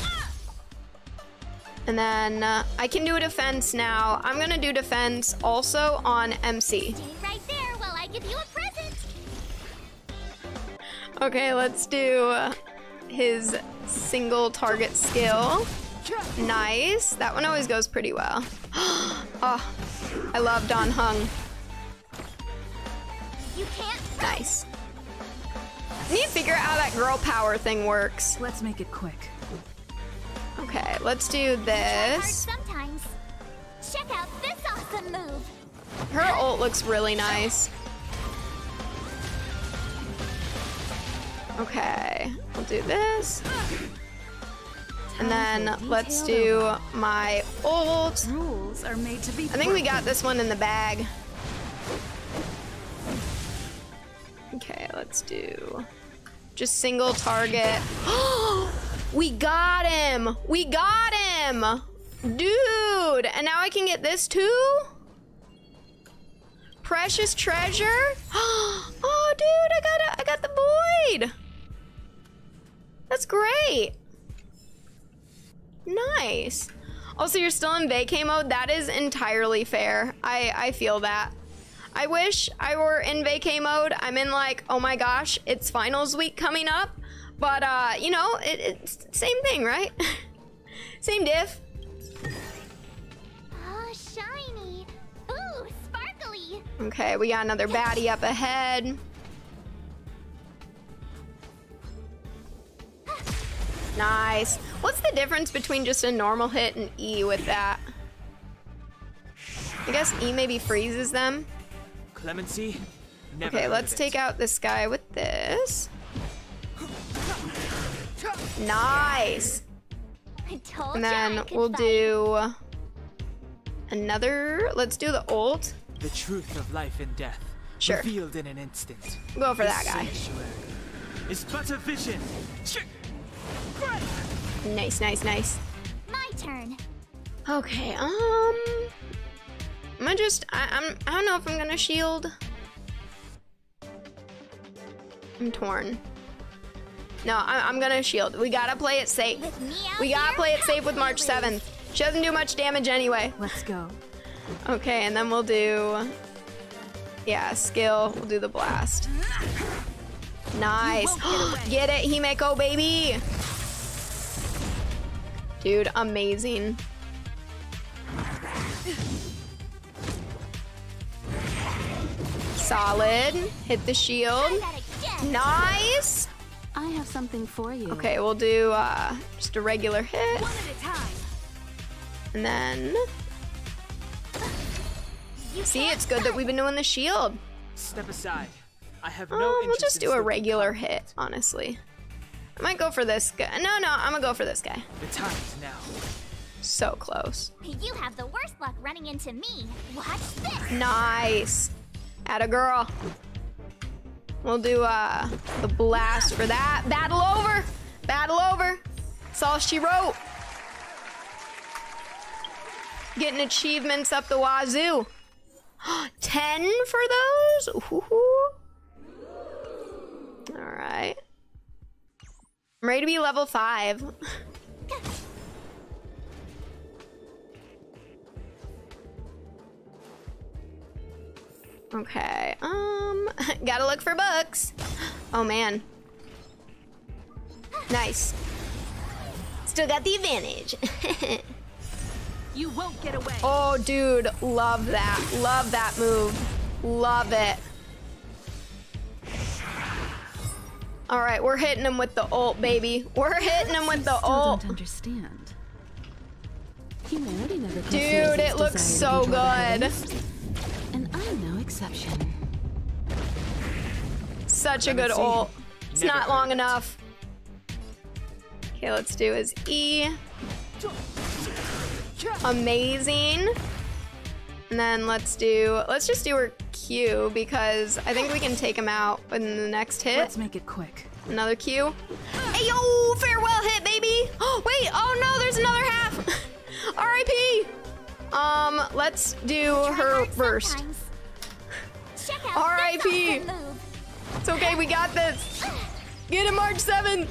And then uh, I can do a defense now. I'm gonna do defense also on MC. Stay right Okay, let's do his single target skill. Nice. That one always goes pretty well. oh, *gasps* I love Dan Heng. You can't. Nice. I need to figure out how that girl power thing works. Let's make it quick. Okay, let's do this. sometimes. Check out this awesome move. Her ult looks really nice. Okay, we'll do this. And then let's do my ult. Rules are made to be I think we got this one in the bag. Okay, let's do just single target. *gasps* we got him! We got him! Dude! And now I can get this too? Precious treasure? *gasps* Oh, dude, I got a, I got the void! That's great. Nice. Also, you're still in vacay mode. That is entirely fair. I, I feel that. I wish I were in vacay mode. I'm in like, oh my gosh, it's finals week coming up. But, uh, you know, it, it's same thing, right? *laughs* same diff. Oh, shiny. Ooh, sparkly. Okay, we got another baddie up ahead. Nice. What's the difference between just a normal hit and E with that? I guess E maybe freezes them. Clemency? Never Okay, let's take out this guy with this. Nice. I told And ya I then we'll fight. do another. Let's do the ult. The truth of life and death. Sure. Revealed in an instant. Go for This that guy. Sanctuary is but a vision. Sh- Nice, nice, nice. My turn. Okay, um, I'm gonna just. I, I'm. I don't know if I'm gonna shield. I'm torn. No, I, I'm gonna shield. We gotta play it safe. With me out We gotta here, play it safe with March 7th. She doesn't do much damage anyway. Let's go. Okay, and then we'll do. Yeah, skill. We'll do the blast. Nice. Get it, Himeko, baby. Dude, amazing. Solid. Hit the shield. Nice. I have something for you. Okay, we'll do uh, just a regular hit. One at a time. And then. See, it's good that we've been doing the shield. Step aside. I have no Um, we'll interest just in do a regular combat. hit, honestly. I might go for this guy. No, no, I'm gonna go for this guy. The time is now. So close. You have the worst luck running into me. Watch this. Nice. At a girl. We'll do uh the blast for that. Battle over. Battle over. That's all she wrote. Getting achievements up the wazoo. *gasps* 10 for those? Ooh. All right. I'm ready to be level 5. Okay. Um, *laughs* gotta look for books. Oh man. Nice. Still got the advantage. *laughs* You won't get away. oh, dude, love that. Love that move. Love it. All right, we're hitting him with the ult, baby. We're hitting him with the Still ult. don't understand. Humanity never Dude, it looks so to control the good. And I'm no exception. Such a good Clemency, ult. It's never not long it. enough. Okay, let's do his E. Amazing. And then let's do, let's just do her Q because I think we can take him out in the next hit. Let's make it quick. Another Q. Hey yo, farewell hit, baby. Oh *gasps* wait, oh no, there's another half. *laughs* R.I.P. Um, let's do her first. sometimes. Check out R.I.P.. this awesome move. It's okay, we got this. Get him March 7th.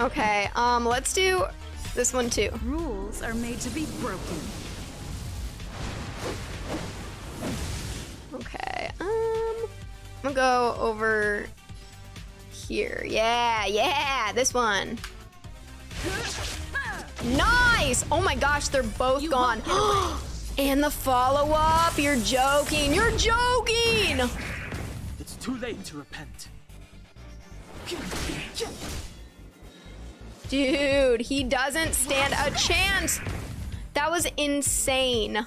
Okay, um, let's do this one too. Rules are made to be broken. Okay, um, I'm gonna go over here. Yeah, yeah, this one. Nice! Oh my gosh, they're both gone. *gasps* and the follow up. You're joking. You're joking. It's too late to repent. Dude, he doesn't stand a chance. That was insane.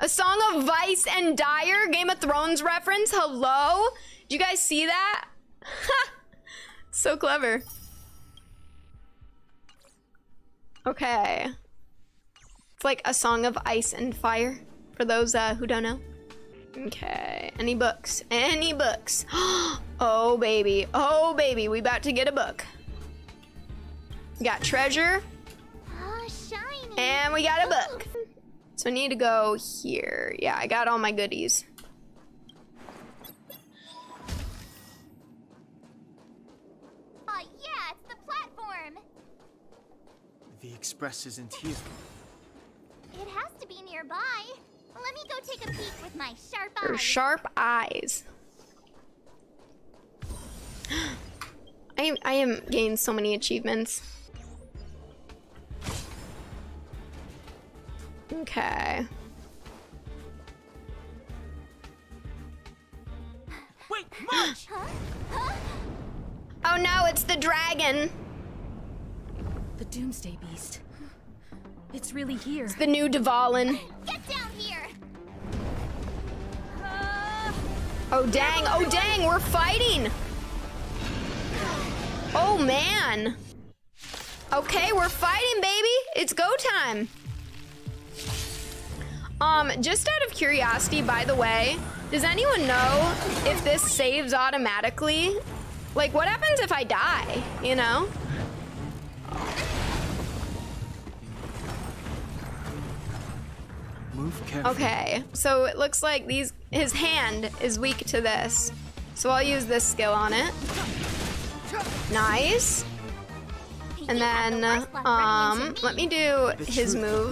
A song of Vice and Dire Game of Thrones reference. Hello? Did you guys see that? *laughs* so clever. Okay. It's like a song of ice and fire for those uh, who don't know. Okay. Any books? Any books? *gasps* oh, baby. Oh, baby. We about to get a book. We got treasure. Oh, shiny. And we got a book. So I need to go here. Yeah, I got all my goodies. Oh yeah, it's the platform. The express isn't here. It has to be nearby. Let me go take a peek with my sharp Her eyes. sharp eyes. *gasps* I am, I am gained so many achievements. Okay. Wait, march! oh no, it's the dragon. The Doomsday Beast. It's really here. It's the new Dvalin. Get down here! Oh dang, oh dang, we're fighting! Oh man! Okay, we're fighting, baby! It's go time! Um, just out of curiosity, by the way, does anyone know if this saves automatically? Like, what happens if I die, you know? Move. Okay, so it looks like these his hand is weak to this. So I'll use this skill on it. Nice. And then, um, let me do The his truth of move.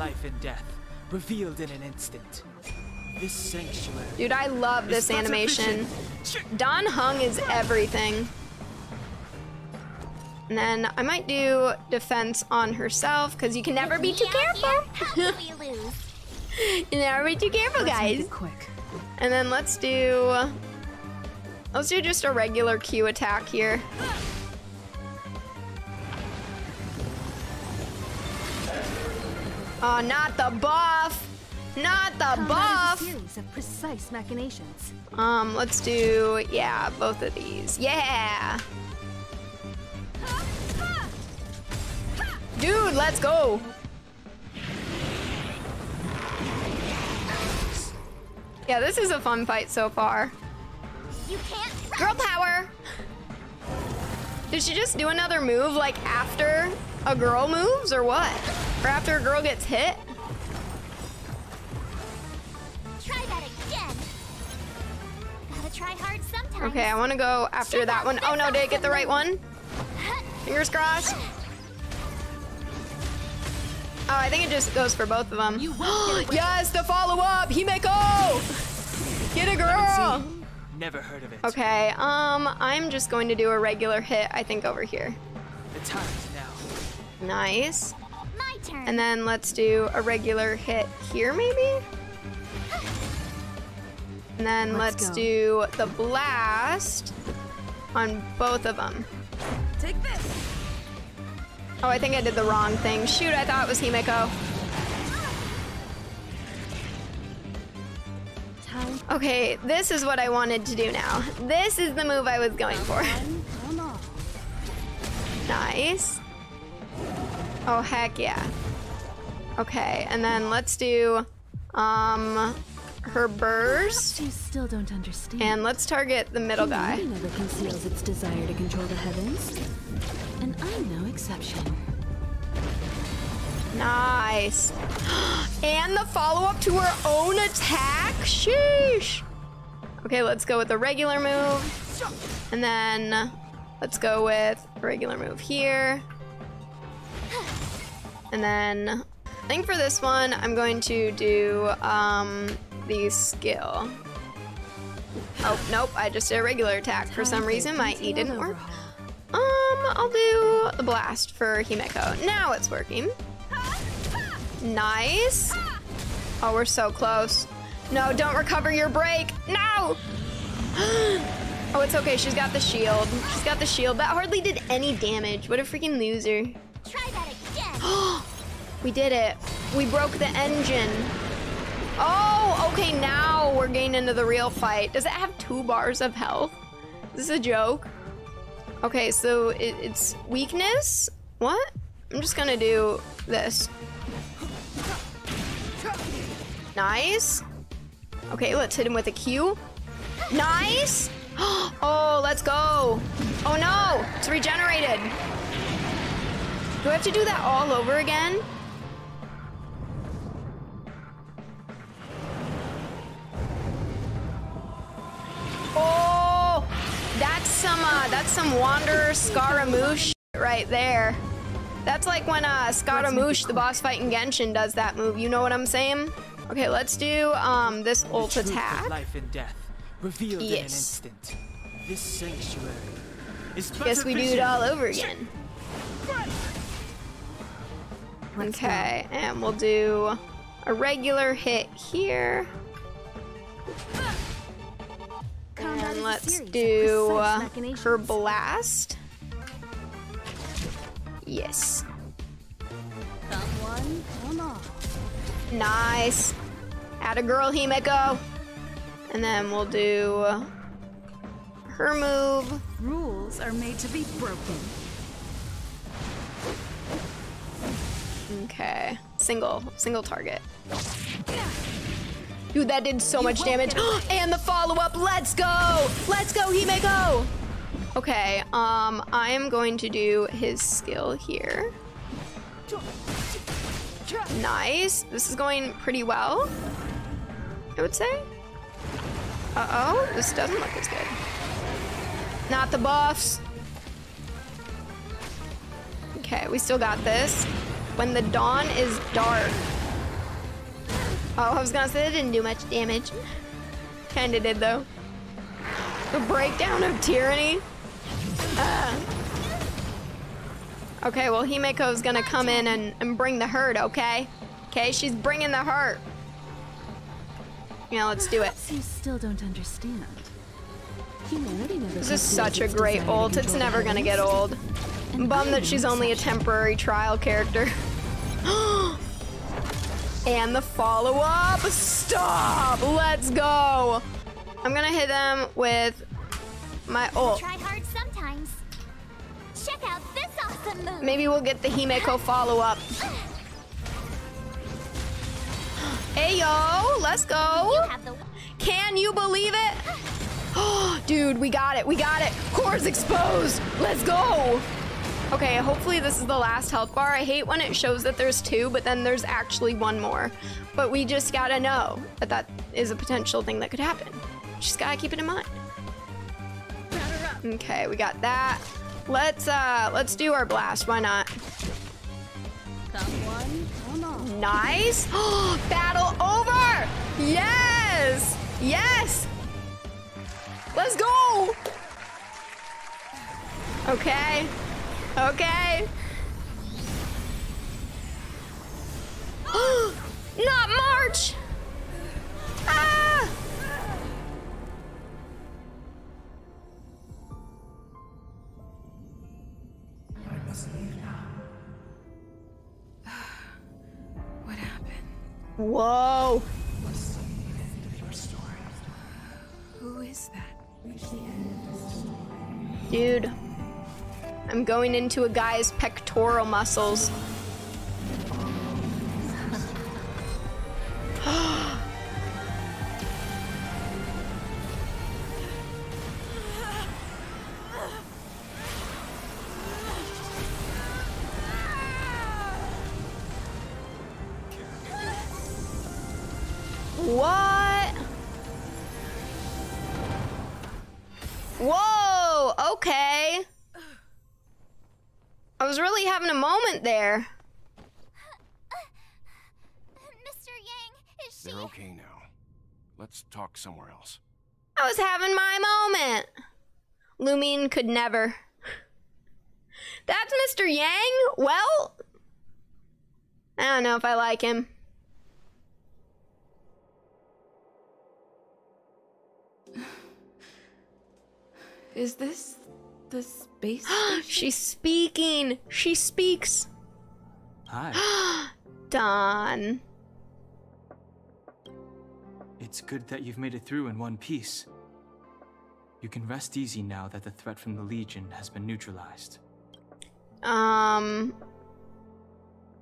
Life and death, revealed in an instant. This sanctuary. Dude, I love this animation. Dan Heng is everything. And then I might do defense on herself because you can never be too careful. How do we lose? you never be too careful, guys. quick. And then let's do let's do just a regular Q attack here. Oh, not the buff. Not the Combat is a buff. series of precise machinations. Um, let's do yeah, both of these. Yeah. Dude, let's go. Yeah, this is a fun fight so far. You can't Girl power! Did she just do another move like after a girl moves or what? Or after a girl gets hit? try that again. Gotta try hard sometimes. Okay, I want to go after that one. Oh no, did I get the right one? Fingers crossed. Oh, I think it just goes for both of them. *gasps* yes, the follow up! Himeko! Get a girl! Never heard of it. Okay, um, I'm just going to do a regular hit, I think, over here. The time is now. My Nice. turn. And then let's do a regular hit here, maybe? And then Let's let's, do the blast on both of them. Take this. Oh, I think I did the wrong thing. Shoot, I thought it was Himeko. Time Okay, this is what I wanted to do now. This is the move I was going for. Nice. Oh, heck yeah. Okay, and then let's do um her burst. you still don't understand. And let's target the middle guy. Humanity never conceals its desire to control the heavens. And I'm no exception. Nice. *gasps* And the follow-up to her own attack? Sheesh. Okay, let's go with the regular move. And then let's go with a regular move here. And then I think for this one, I'm going to do um, the skill. Oh, nope, I just did a regular attack. For some reason, my E didn't work. Um, I'll do the blast for Himeko. Now it's working. Nice. Oh, we're so close. No, don't recover your break. No! *gasps* oh, it's okay. She's got the shield. She's got the shield. That hardly did any damage. What a freaking loser. Try that again. *gasps* We did it. We broke the engine. Oh, okay. Now we're getting into the real fight. Does it have two bars of health? Is this a joke? Okay, so it, it's weakness. What? I'm just gonna do this. Nice. Okay, let's hit him with a Q. Nice. *gasps* Oh, let's go. Oh no, it's regenerated. Do I have to do that all over again? Oh, that's some uh, that's some Wanderer Scaramouche right there. That's like when uh, Scaramouche, the boss fight in Genshin, does that move. You know what I'm saying? Okay, let's do um this ult attack. life and death, revealed in an Yes. instant. This sanctuary is Guess we do it all over again. Okay, and we'll do a regular hit here. And let's do uh, her blast. Yes. Someone, come on. Nice. Add a girl, Himeko. And then we'll do her move. Rules are made to be broken. Okay. Single. Single target. Dude, that did so much damage. *gasps* and the follow-up. Let's go! Let's go, Himeko! Okay, um, I am going to do his skill here. Nice. This is going pretty well, I would say. Uh-oh, this doesn't look as good. Not the buffs. Okay, we still got this. When the dawn is dark. Oh, I was gonna say it didn't do much damage. Kinda did though. The breakdown of tyranny. Uh. Okay, well Himeko's gonna come in and, and bring the hurt, okay? Okay, she's bringing the hurt. Yeah, let's do it. You still don't understand. Never This is such a great ult. It's never gonna get old. I'm bummed that she's only a temporary trial character. And the follow-up. Stop! Let's go! I'm gonna hit them with my ult. Try hard sometimes. Check out this awesome move. Maybe we'll get the Himeko follow-up. *gasps* Hey yo, let's go. Can you believe it? Oh, *gasps* dude, we got it. We got it. Core's exposed. Let's go. Okay, hopefully this is the last health bar. I hate when it shows that there's two, but then there's actually one more. But we just gotta know that that is a potential thing that could happen. Just gotta keep it in mind. Okay, we got that. Let's uh let's do our blast. Why not? Nice. *gasps* Battle over. Yes. Yes. Let's go. Okay. Okay. *gasps* Not March. Ah. *sighs* What happened? Whoa. Who is that? Dude. I'm going into a guy's pectoral muscles. *gasps* What? Whoa, okay. I was really having a moment there. Mr. Yang, is she? They're okay now. Let's talk somewhere else. I was having my moment. Lumine could never. That's Mr. Yang? Well, I don't know if I like him. Is this the space? *gasps* She's speaking. She speaks. Hi. *gasps* Don. It's good that you've made it through in one piece. You can rest easy now that the threat from the Legion has been neutralized. Um.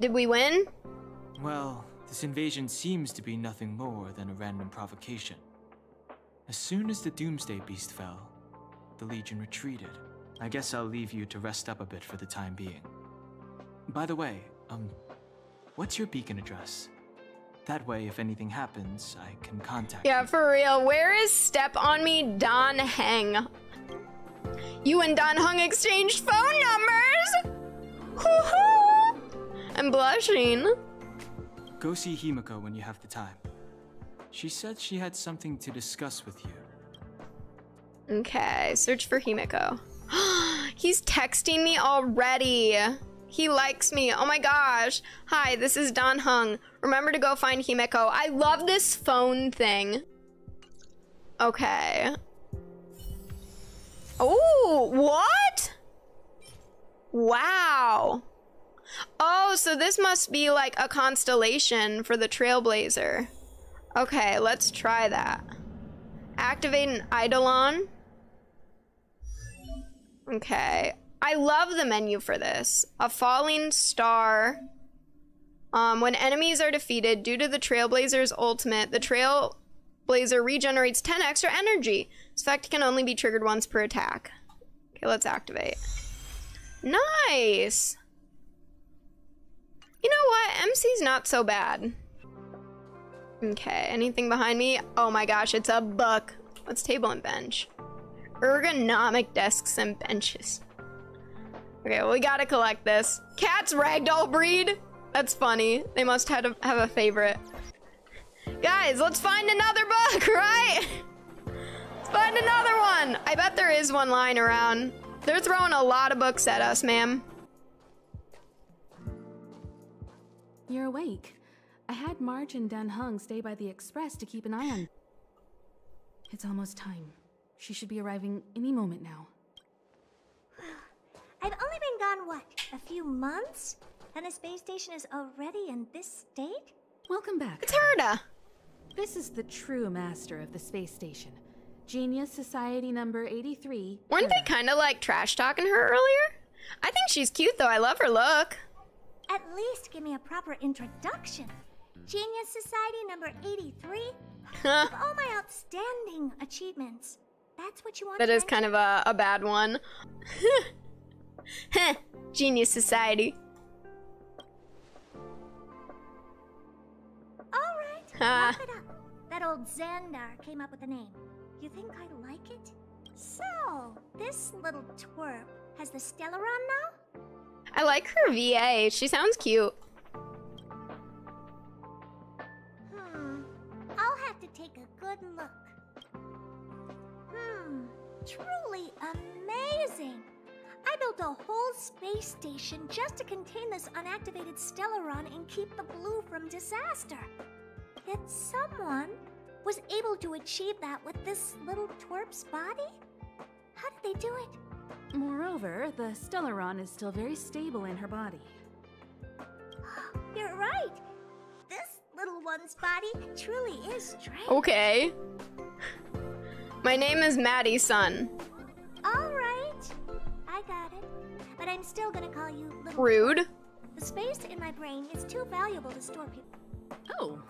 Did we win? Well, this invasion seems to be nothing more than a random provocation. As soon as the Doomsday Beast fell, the Legion retreated. I guess I'll leave you to rest up a bit for the time being. By the way, um, what's your beacon address? That way, if anything happens, I can contact Yeah, for real. Where is Step on Me Dan Heng? You and Dan Heng exchanged phone numbers? I'm blushing. Go see Himeko when you have the time. She said she had something to discuss with you. Okay, search for Himeko. *gasps* He's texting me already. He likes me. Oh my gosh. Hi, this is Dan Heng. Remember to go find Himeko. I love this phone thing. Okay. Oh, what? Wow. Oh, so this must be like a constellation for the Trailblazer. Okay, let's try that. Activate an Eidolon. Okay. I love the menu for this. A falling star. Um, when enemies are defeated due to the Trailblazer's ultimate, the Trailblazer regenerates 10 extra energy. This effect can only be triggered once per attack. Okay, let's activate. Nice! You know what? MC's not so bad. Okay, anything behind me? Oh my gosh, it's a book. What's table and bench? Ergonomic desks and benches. Okay, well, we gotta collect this. Cat's ragdoll breed? That's funny. They must have a, have a favorite. Guys, let's find another book, *laughs* right? Let's find another one. I bet there is one lying around. They're throwing a lot of books at us, ma'am. You're awake. I had March and Dan Heng stay by the express to keep an eye on. It's almost time. She should be arriving any moment now. I've only been gone, what, a few months? And the space station is already in this state? Welcome back. It's Herta. This is the true master of the space station. Genius Society number 83. Weren't they kind of like trash talking her earlier? I think she's cute though. I love her look. At least give me a proper introduction. Genius Society number 83? of all my outstanding achievements, that's what you want That is kind of a, a bad one. *laughs* Heh, Genius Society. Alright, Ah. it up. That old Zandar came up with the name. You think I like it? So, this little twerp has the Stellaron now? I like her VA. She sounds cute. Hmm. I'll have to take a good look. Hmm. Truly amazing. I built a whole space station just to contain this unactivated Stellaron and keep the blue from disaster. Yet someone was able to achieve that with this little twerp's body? How did they do it? Moreover, the Stellaron is still very stable in her body. *gasps* You're right. This little one's body truly is strange. Okay. My name is Maddie Sun. All right. I got it. But I'm still gonna call you little. Rude. The space in my brain is too valuable to store people. Oh.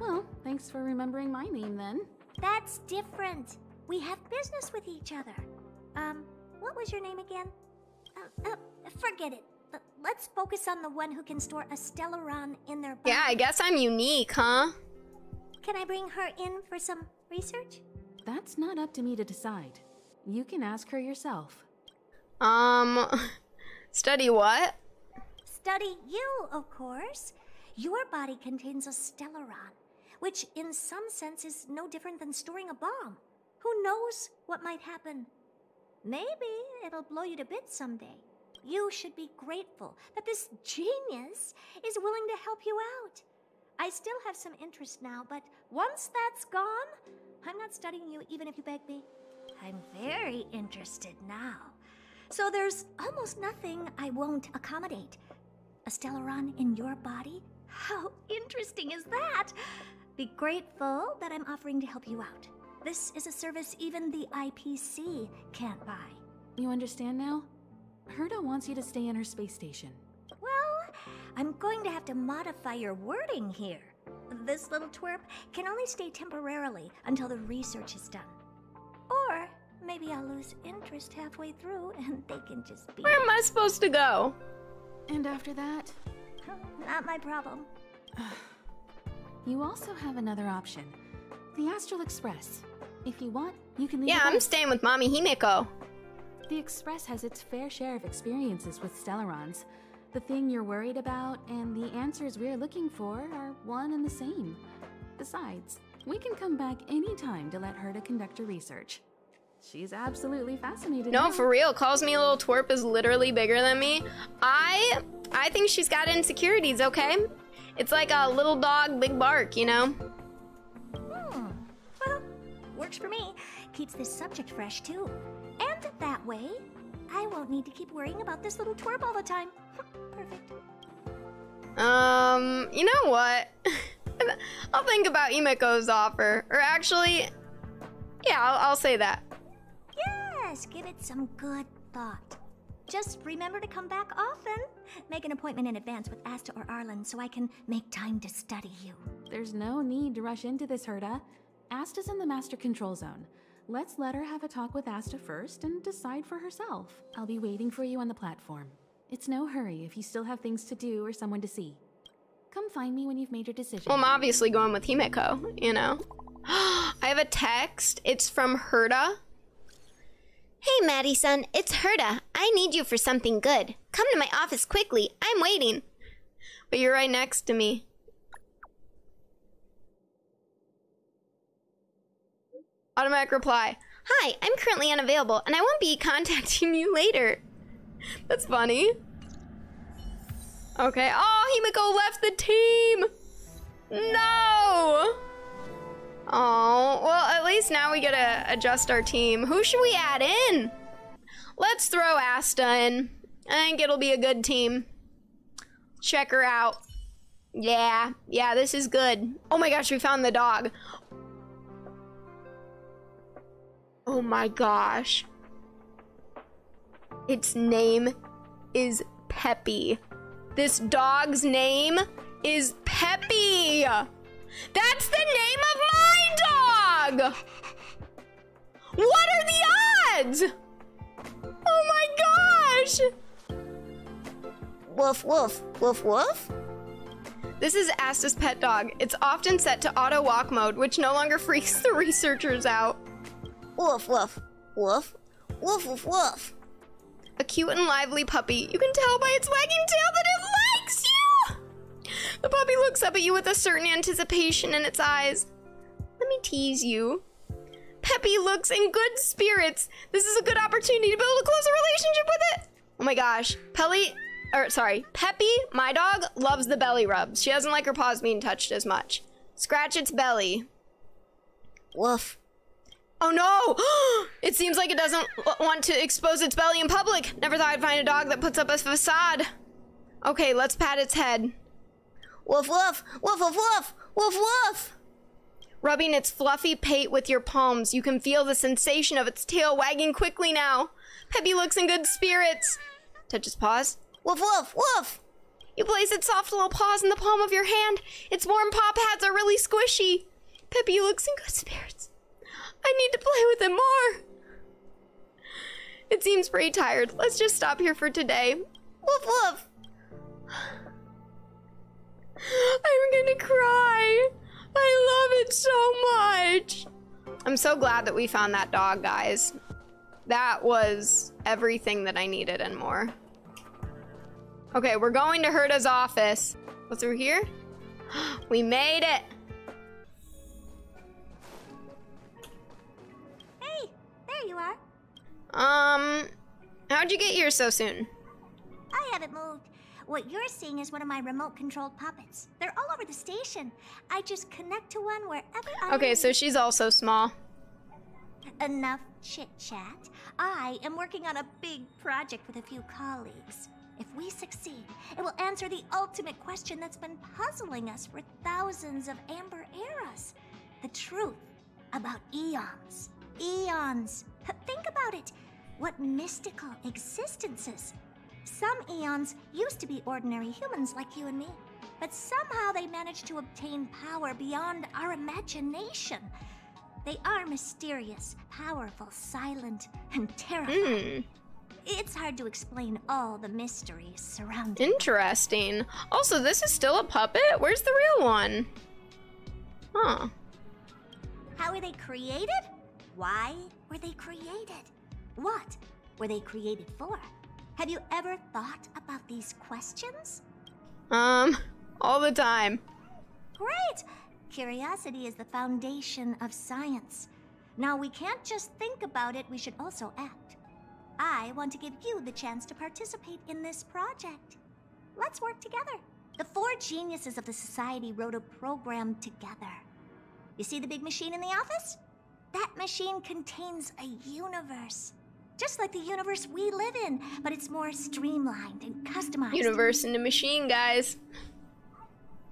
Well, thanks for remembering my name then. That's different. We have business with each other. Um, what was your name again? Uh, uh, forget it. But let's focus on the one who can store a Stellaron in their body. Yeah, I guess I'm unique, huh? Can I bring her in for some research? That's not up to me to decide. You can ask her yourself. Um, *laughs* study what? Study you, of course. Your body contains a Stellaron, which in some sense is no different than storing a bomb. Who knows what might happen? Maybe it'll blow you to bits someday. You should be grateful that this genius is willing to help you out. I still have some interest now, but once that's gone, I'm not studying you even if you beg me. I'm very interested now. So there's almost nothing I won't accommodate. A Stellaron in your body? How interesting is that? Be grateful that I'm offering to help you out. This is a service even the IPC can't buy. You understand now? Herta wants you to stay in her space station. Well, I'm going to have to modify your wording here. This little twerp can only stay temporarily until the research is done. Or maybe I'll lose interest halfway through and *laughs* they can just be. Where am I supposed to go? And after that? *laughs* Not my problem. *sighs* You also have another option the Astral Express. If you want, you can leave. Yeah, I'm staying with Mommy Himeko. The Express has its fair share of experiences with Stellarons. The thing you're worried about and the answers we're looking for are one and the same. Besides, we can come back anytime to let her to conduct her research. She's absolutely fascinated. No, now. for real. Calls me a little twerp is literally bigger than me. I I think she's got insecurities, okay? It's like a little dog, big bark, you know? Hmm. Well, works for me. Keeps this subject fresh, too. And that way, I won't need to keep worrying about this little twerp all the time. Perfect. Um, you know what? *laughs* I'll think about Himeko's offer. Or actually, yeah, I'll, I'll say that. Yes, give it some good thought. Just remember to come back often. Make an appointment in advance with Asta or Arlan so I can make time to study you. There's no need to rush into this, Herta. Asta's in the master control zone. Let's let her have a talk with Asta first and decide for herself. I'll be waiting for you on the platform. It's no hurry if you still have things to do or someone to see. Come find me when you've made your decision. Well, I'm obviously going with Himeko, you know. *gasps* I have a text. It's from Herta. Hey, Maddie son, it's Herta. I need you for something good. Come to my office quickly. I'm waiting. But you're right next to me. Automatic reply. Hi, I'm currently unavailable and I won't be *laughs* contacting you later. That's funny. Okay. Oh, Himeko left the team. No. Oh, well, at least now we gotta adjust our team. Who should we add in? Let's throw Asta in. I think it'll be a good team. Check her out. Yeah, yeah, this is good. Oh my gosh, we found the dog. Oh my gosh. Its name is Peppy. This dog's name is Peppy. That's the name of my dog! What are the odds? Oh my gosh! Woof, woof, woof, woof. This is Asta's pet dog. It's often set to auto walk mode, which no longer freaks the *laughs* researchers out. Woof, woof, woof, woof, woof, woof. A cute and lively puppy. You can tell by its wagging tail that it likes you! The puppy looks up at you with a certain anticipation in its eyes. Let me tease you. Peppy looks in good spirits. This is a good opportunity to build a closer relationship with it. Oh my gosh. Pelly, or sorry, Peppy, my dog, loves the belly rubs. She doesn't like her paws being touched as much. Scratch its belly. Woof. Oh no! *gasps* it seems like it doesn't want to expose its belly in public. Never thought I'd find a dog that puts up a facade. Okay, let's pat its head. Woof woof, woof woof woof, woof woof. Rubbing its fluffy pate with your palms, you can feel the sensation of its tail wagging quickly now. Peppy looks in good spirits. Touch its paws. Woof woof woof. You place its soft little paws in the palm of your hand. Its warm paw pads are really squishy. Peppy looks in good spirits. I need to play with him more. It seems pretty tired. Let's just stop here for today. Woof woof. I'm gonna cry. I love it so much. I'm so glad that we found that dog, guys. That was everything that I needed and more. Okay, we're going to Herta's office. Go through here. *gasps* We made it. Um, how'd you get here so soon? I haven't moved. What you're seeing is one of my remote controlled puppets. They're all over the station. I just connect to one wherever I Okay, so she's also small. Enough chit chat. I am working on a big project with a few colleagues. If we succeed, it will answer the ultimate question that's been puzzling us for thousands of amber eras the truth about Aeons. Aeons. Think about it. What mystical existences. Some Aeons used to be ordinary humans like you and me, but somehow they managed to obtain power beyond our imagination. They are mysterious, powerful, silent, and terrifying. Hmm. It's hard to explain all the mysteries surrounding. Interesting. Also, this is still a puppet? Where's the real one? Huh. How were they created? Why were they created? What were they created for? Have you ever thought about these questions? Um, all the time. Great! Curiosity is the foundation of science. Now, we can't just think about it, we should also act. I want to give you the chance to participate in this project. Let's work together. The four geniuses of the society wrote a program together. You see the big machine in the office? That machine contains a universe. Just like the universe we live in, but it's more streamlined and customized. Universe in the machine, guys.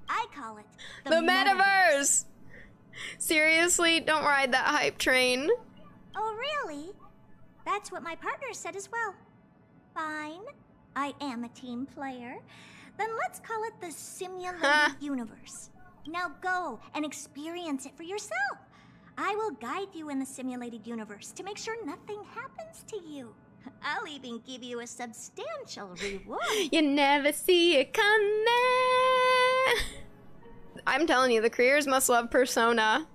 I call it The, metaverse. Seriously, don't ride that hype train. Oh, really? That's what my partner said as well. Fine. I am a team player. Then let's call it the simulated Huh. *laughs* universe. Now go and experience it for yourself. I will guide you in the simulated universe to make sure nothing happens to you. *laughs* I'll even give you a substantial *laughs* reward. You never see it coming. *laughs* I'm telling you, the creators must love Persona.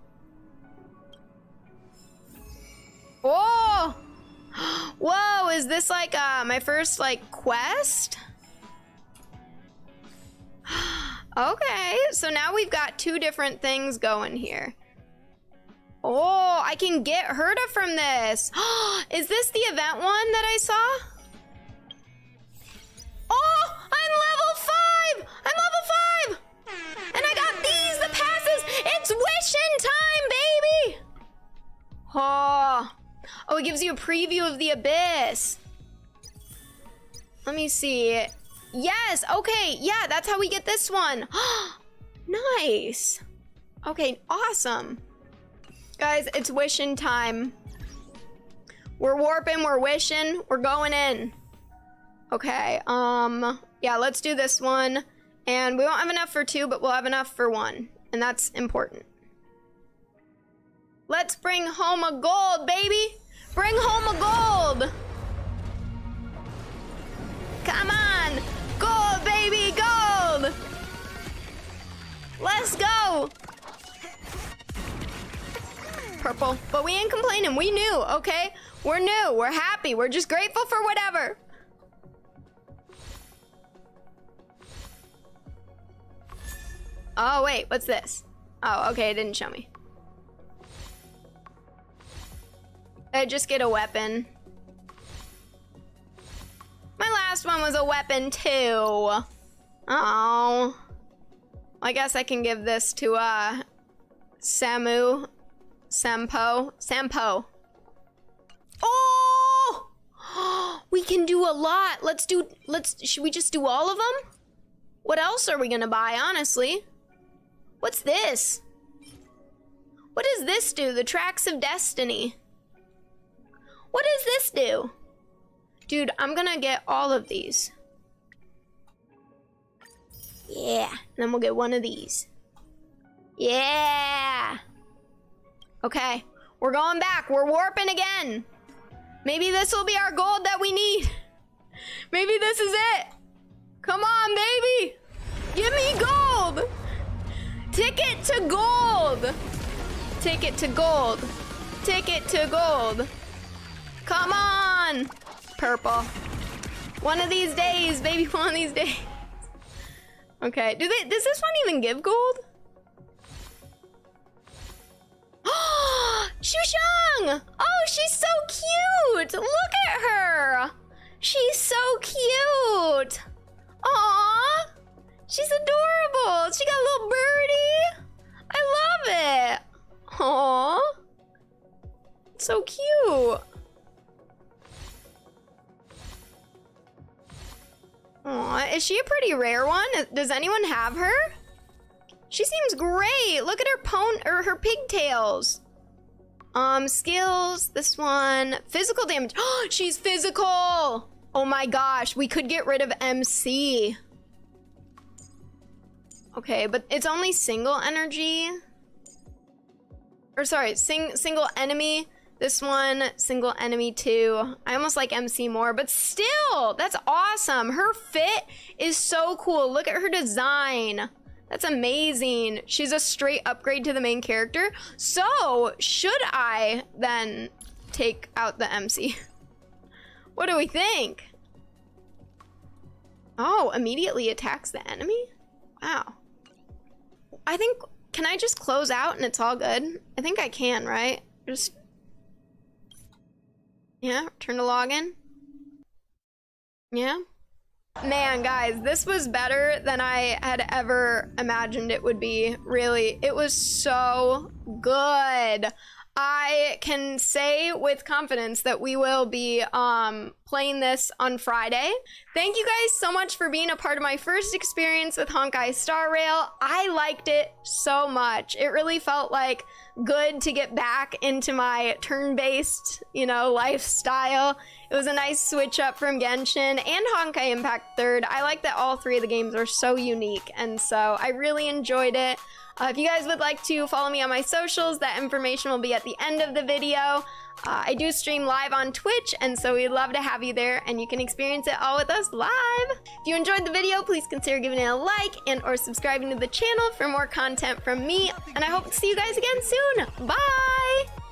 Whoa! *gasps* Whoa, is this like uh, my first like quest? *gasps* okay, so now we've got two different things going here. Oh, I can get Herta from this. *gasps* is this the event one that I saw? Oh, I'm level five! I'm level five! And I got these, the passes! It's wishing time, baby! Oh. Oh, it gives you a preview of the abyss. Let me see. Yes, okay, yeah, that's how we get this one. *gasps* nice. Okay, awesome. Guys, it's wishing time. We're warping, we're wishing, we're going in. Okay, um, yeah, let's do this one. And we won't have enough for two, but we'll have enough for one. And that's important. Let's bring home a gold, baby! Bring home a gold! Come on! Gold, baby, gold! Let's go! Purple. But we ain't complaining. We knew, okay? We're new. We're happy. We're just grateful for whatever. Oh, wait. What's this? Oh, okay. It didn't show me. I just get a weapon. My last one was a weapon too. Oh. I guess I can give this to uh Samu. Sampo. Sampo. Oh! *gasps* We can do a lot. Let's do let's should we just do all of them? What else are we to buy, honestly? What's this? What does this do? The Tracks of Destiny. What does this do? Dude, I'm gonna get all of these. Yeah, and then we'll get one of these. Yeah. Okay, we're going back. We're warping again. Maybe this will be our gold that we need. *laughs* Maybe this is it. Come on, baby. Give me gold. Ticket to gold. Ticket to gold. Ticket to gold. Come on! Purple. One of these days, baby, *laughs* one of these days. Okay, do they, does this one even give gold? *gasps* Sushang! Oh, she's so cute! Look at her! She's so cute! Aww! She's adorable! She got a little birdie! I love it! Aww! So cute! Aw, is she a pretty rare one? Does anyone have her? She seems great. Look at her pon or her pigtails. Um, skills. This one, physical damage. Oh, *gasps* she's physical. Oh my gosh, we could get rid of MC. Okay, but it's only single energy. Or sorry, sing single enemy. This one, single enemy too. I almost like MC more, but still, that's awesome. Her fit is so cool. Look at her design. That's amazing. She's a straight upgrade to the main character. So, should I then take out the MC? *laughs* What do we think? Oh, immediately attacks the enemy? Wow. I think, can I just close out and it's all good? I think I can, right? Just yeah, turn to login. Yeah. Man, guys, this was better than I had ever imagined it would be. Really, it was so good. I can say with confidence that we will be um, playing this on Friday. Thank you guys so much for being a part of my first experience with Honkai Star Rail. I liked it so much. It really felt like good to get back into my turn-based, you know, lifestyle. It was a nice switch up from Genshin and Honkai Impact 3rd. I like that all three of the games are so unique, and so I really enjoyed it. Uh, if you guys would like to follow me on my socials, that information will be at the end of the video. Uh, I do stream live on Twitch, and so we'd love to have you there, and you can experience it all with us live. If you enjoyed the video, please consider giving it a like and or subscribing to the channel for more content from me, and I hope to see you guys again soon. Bye!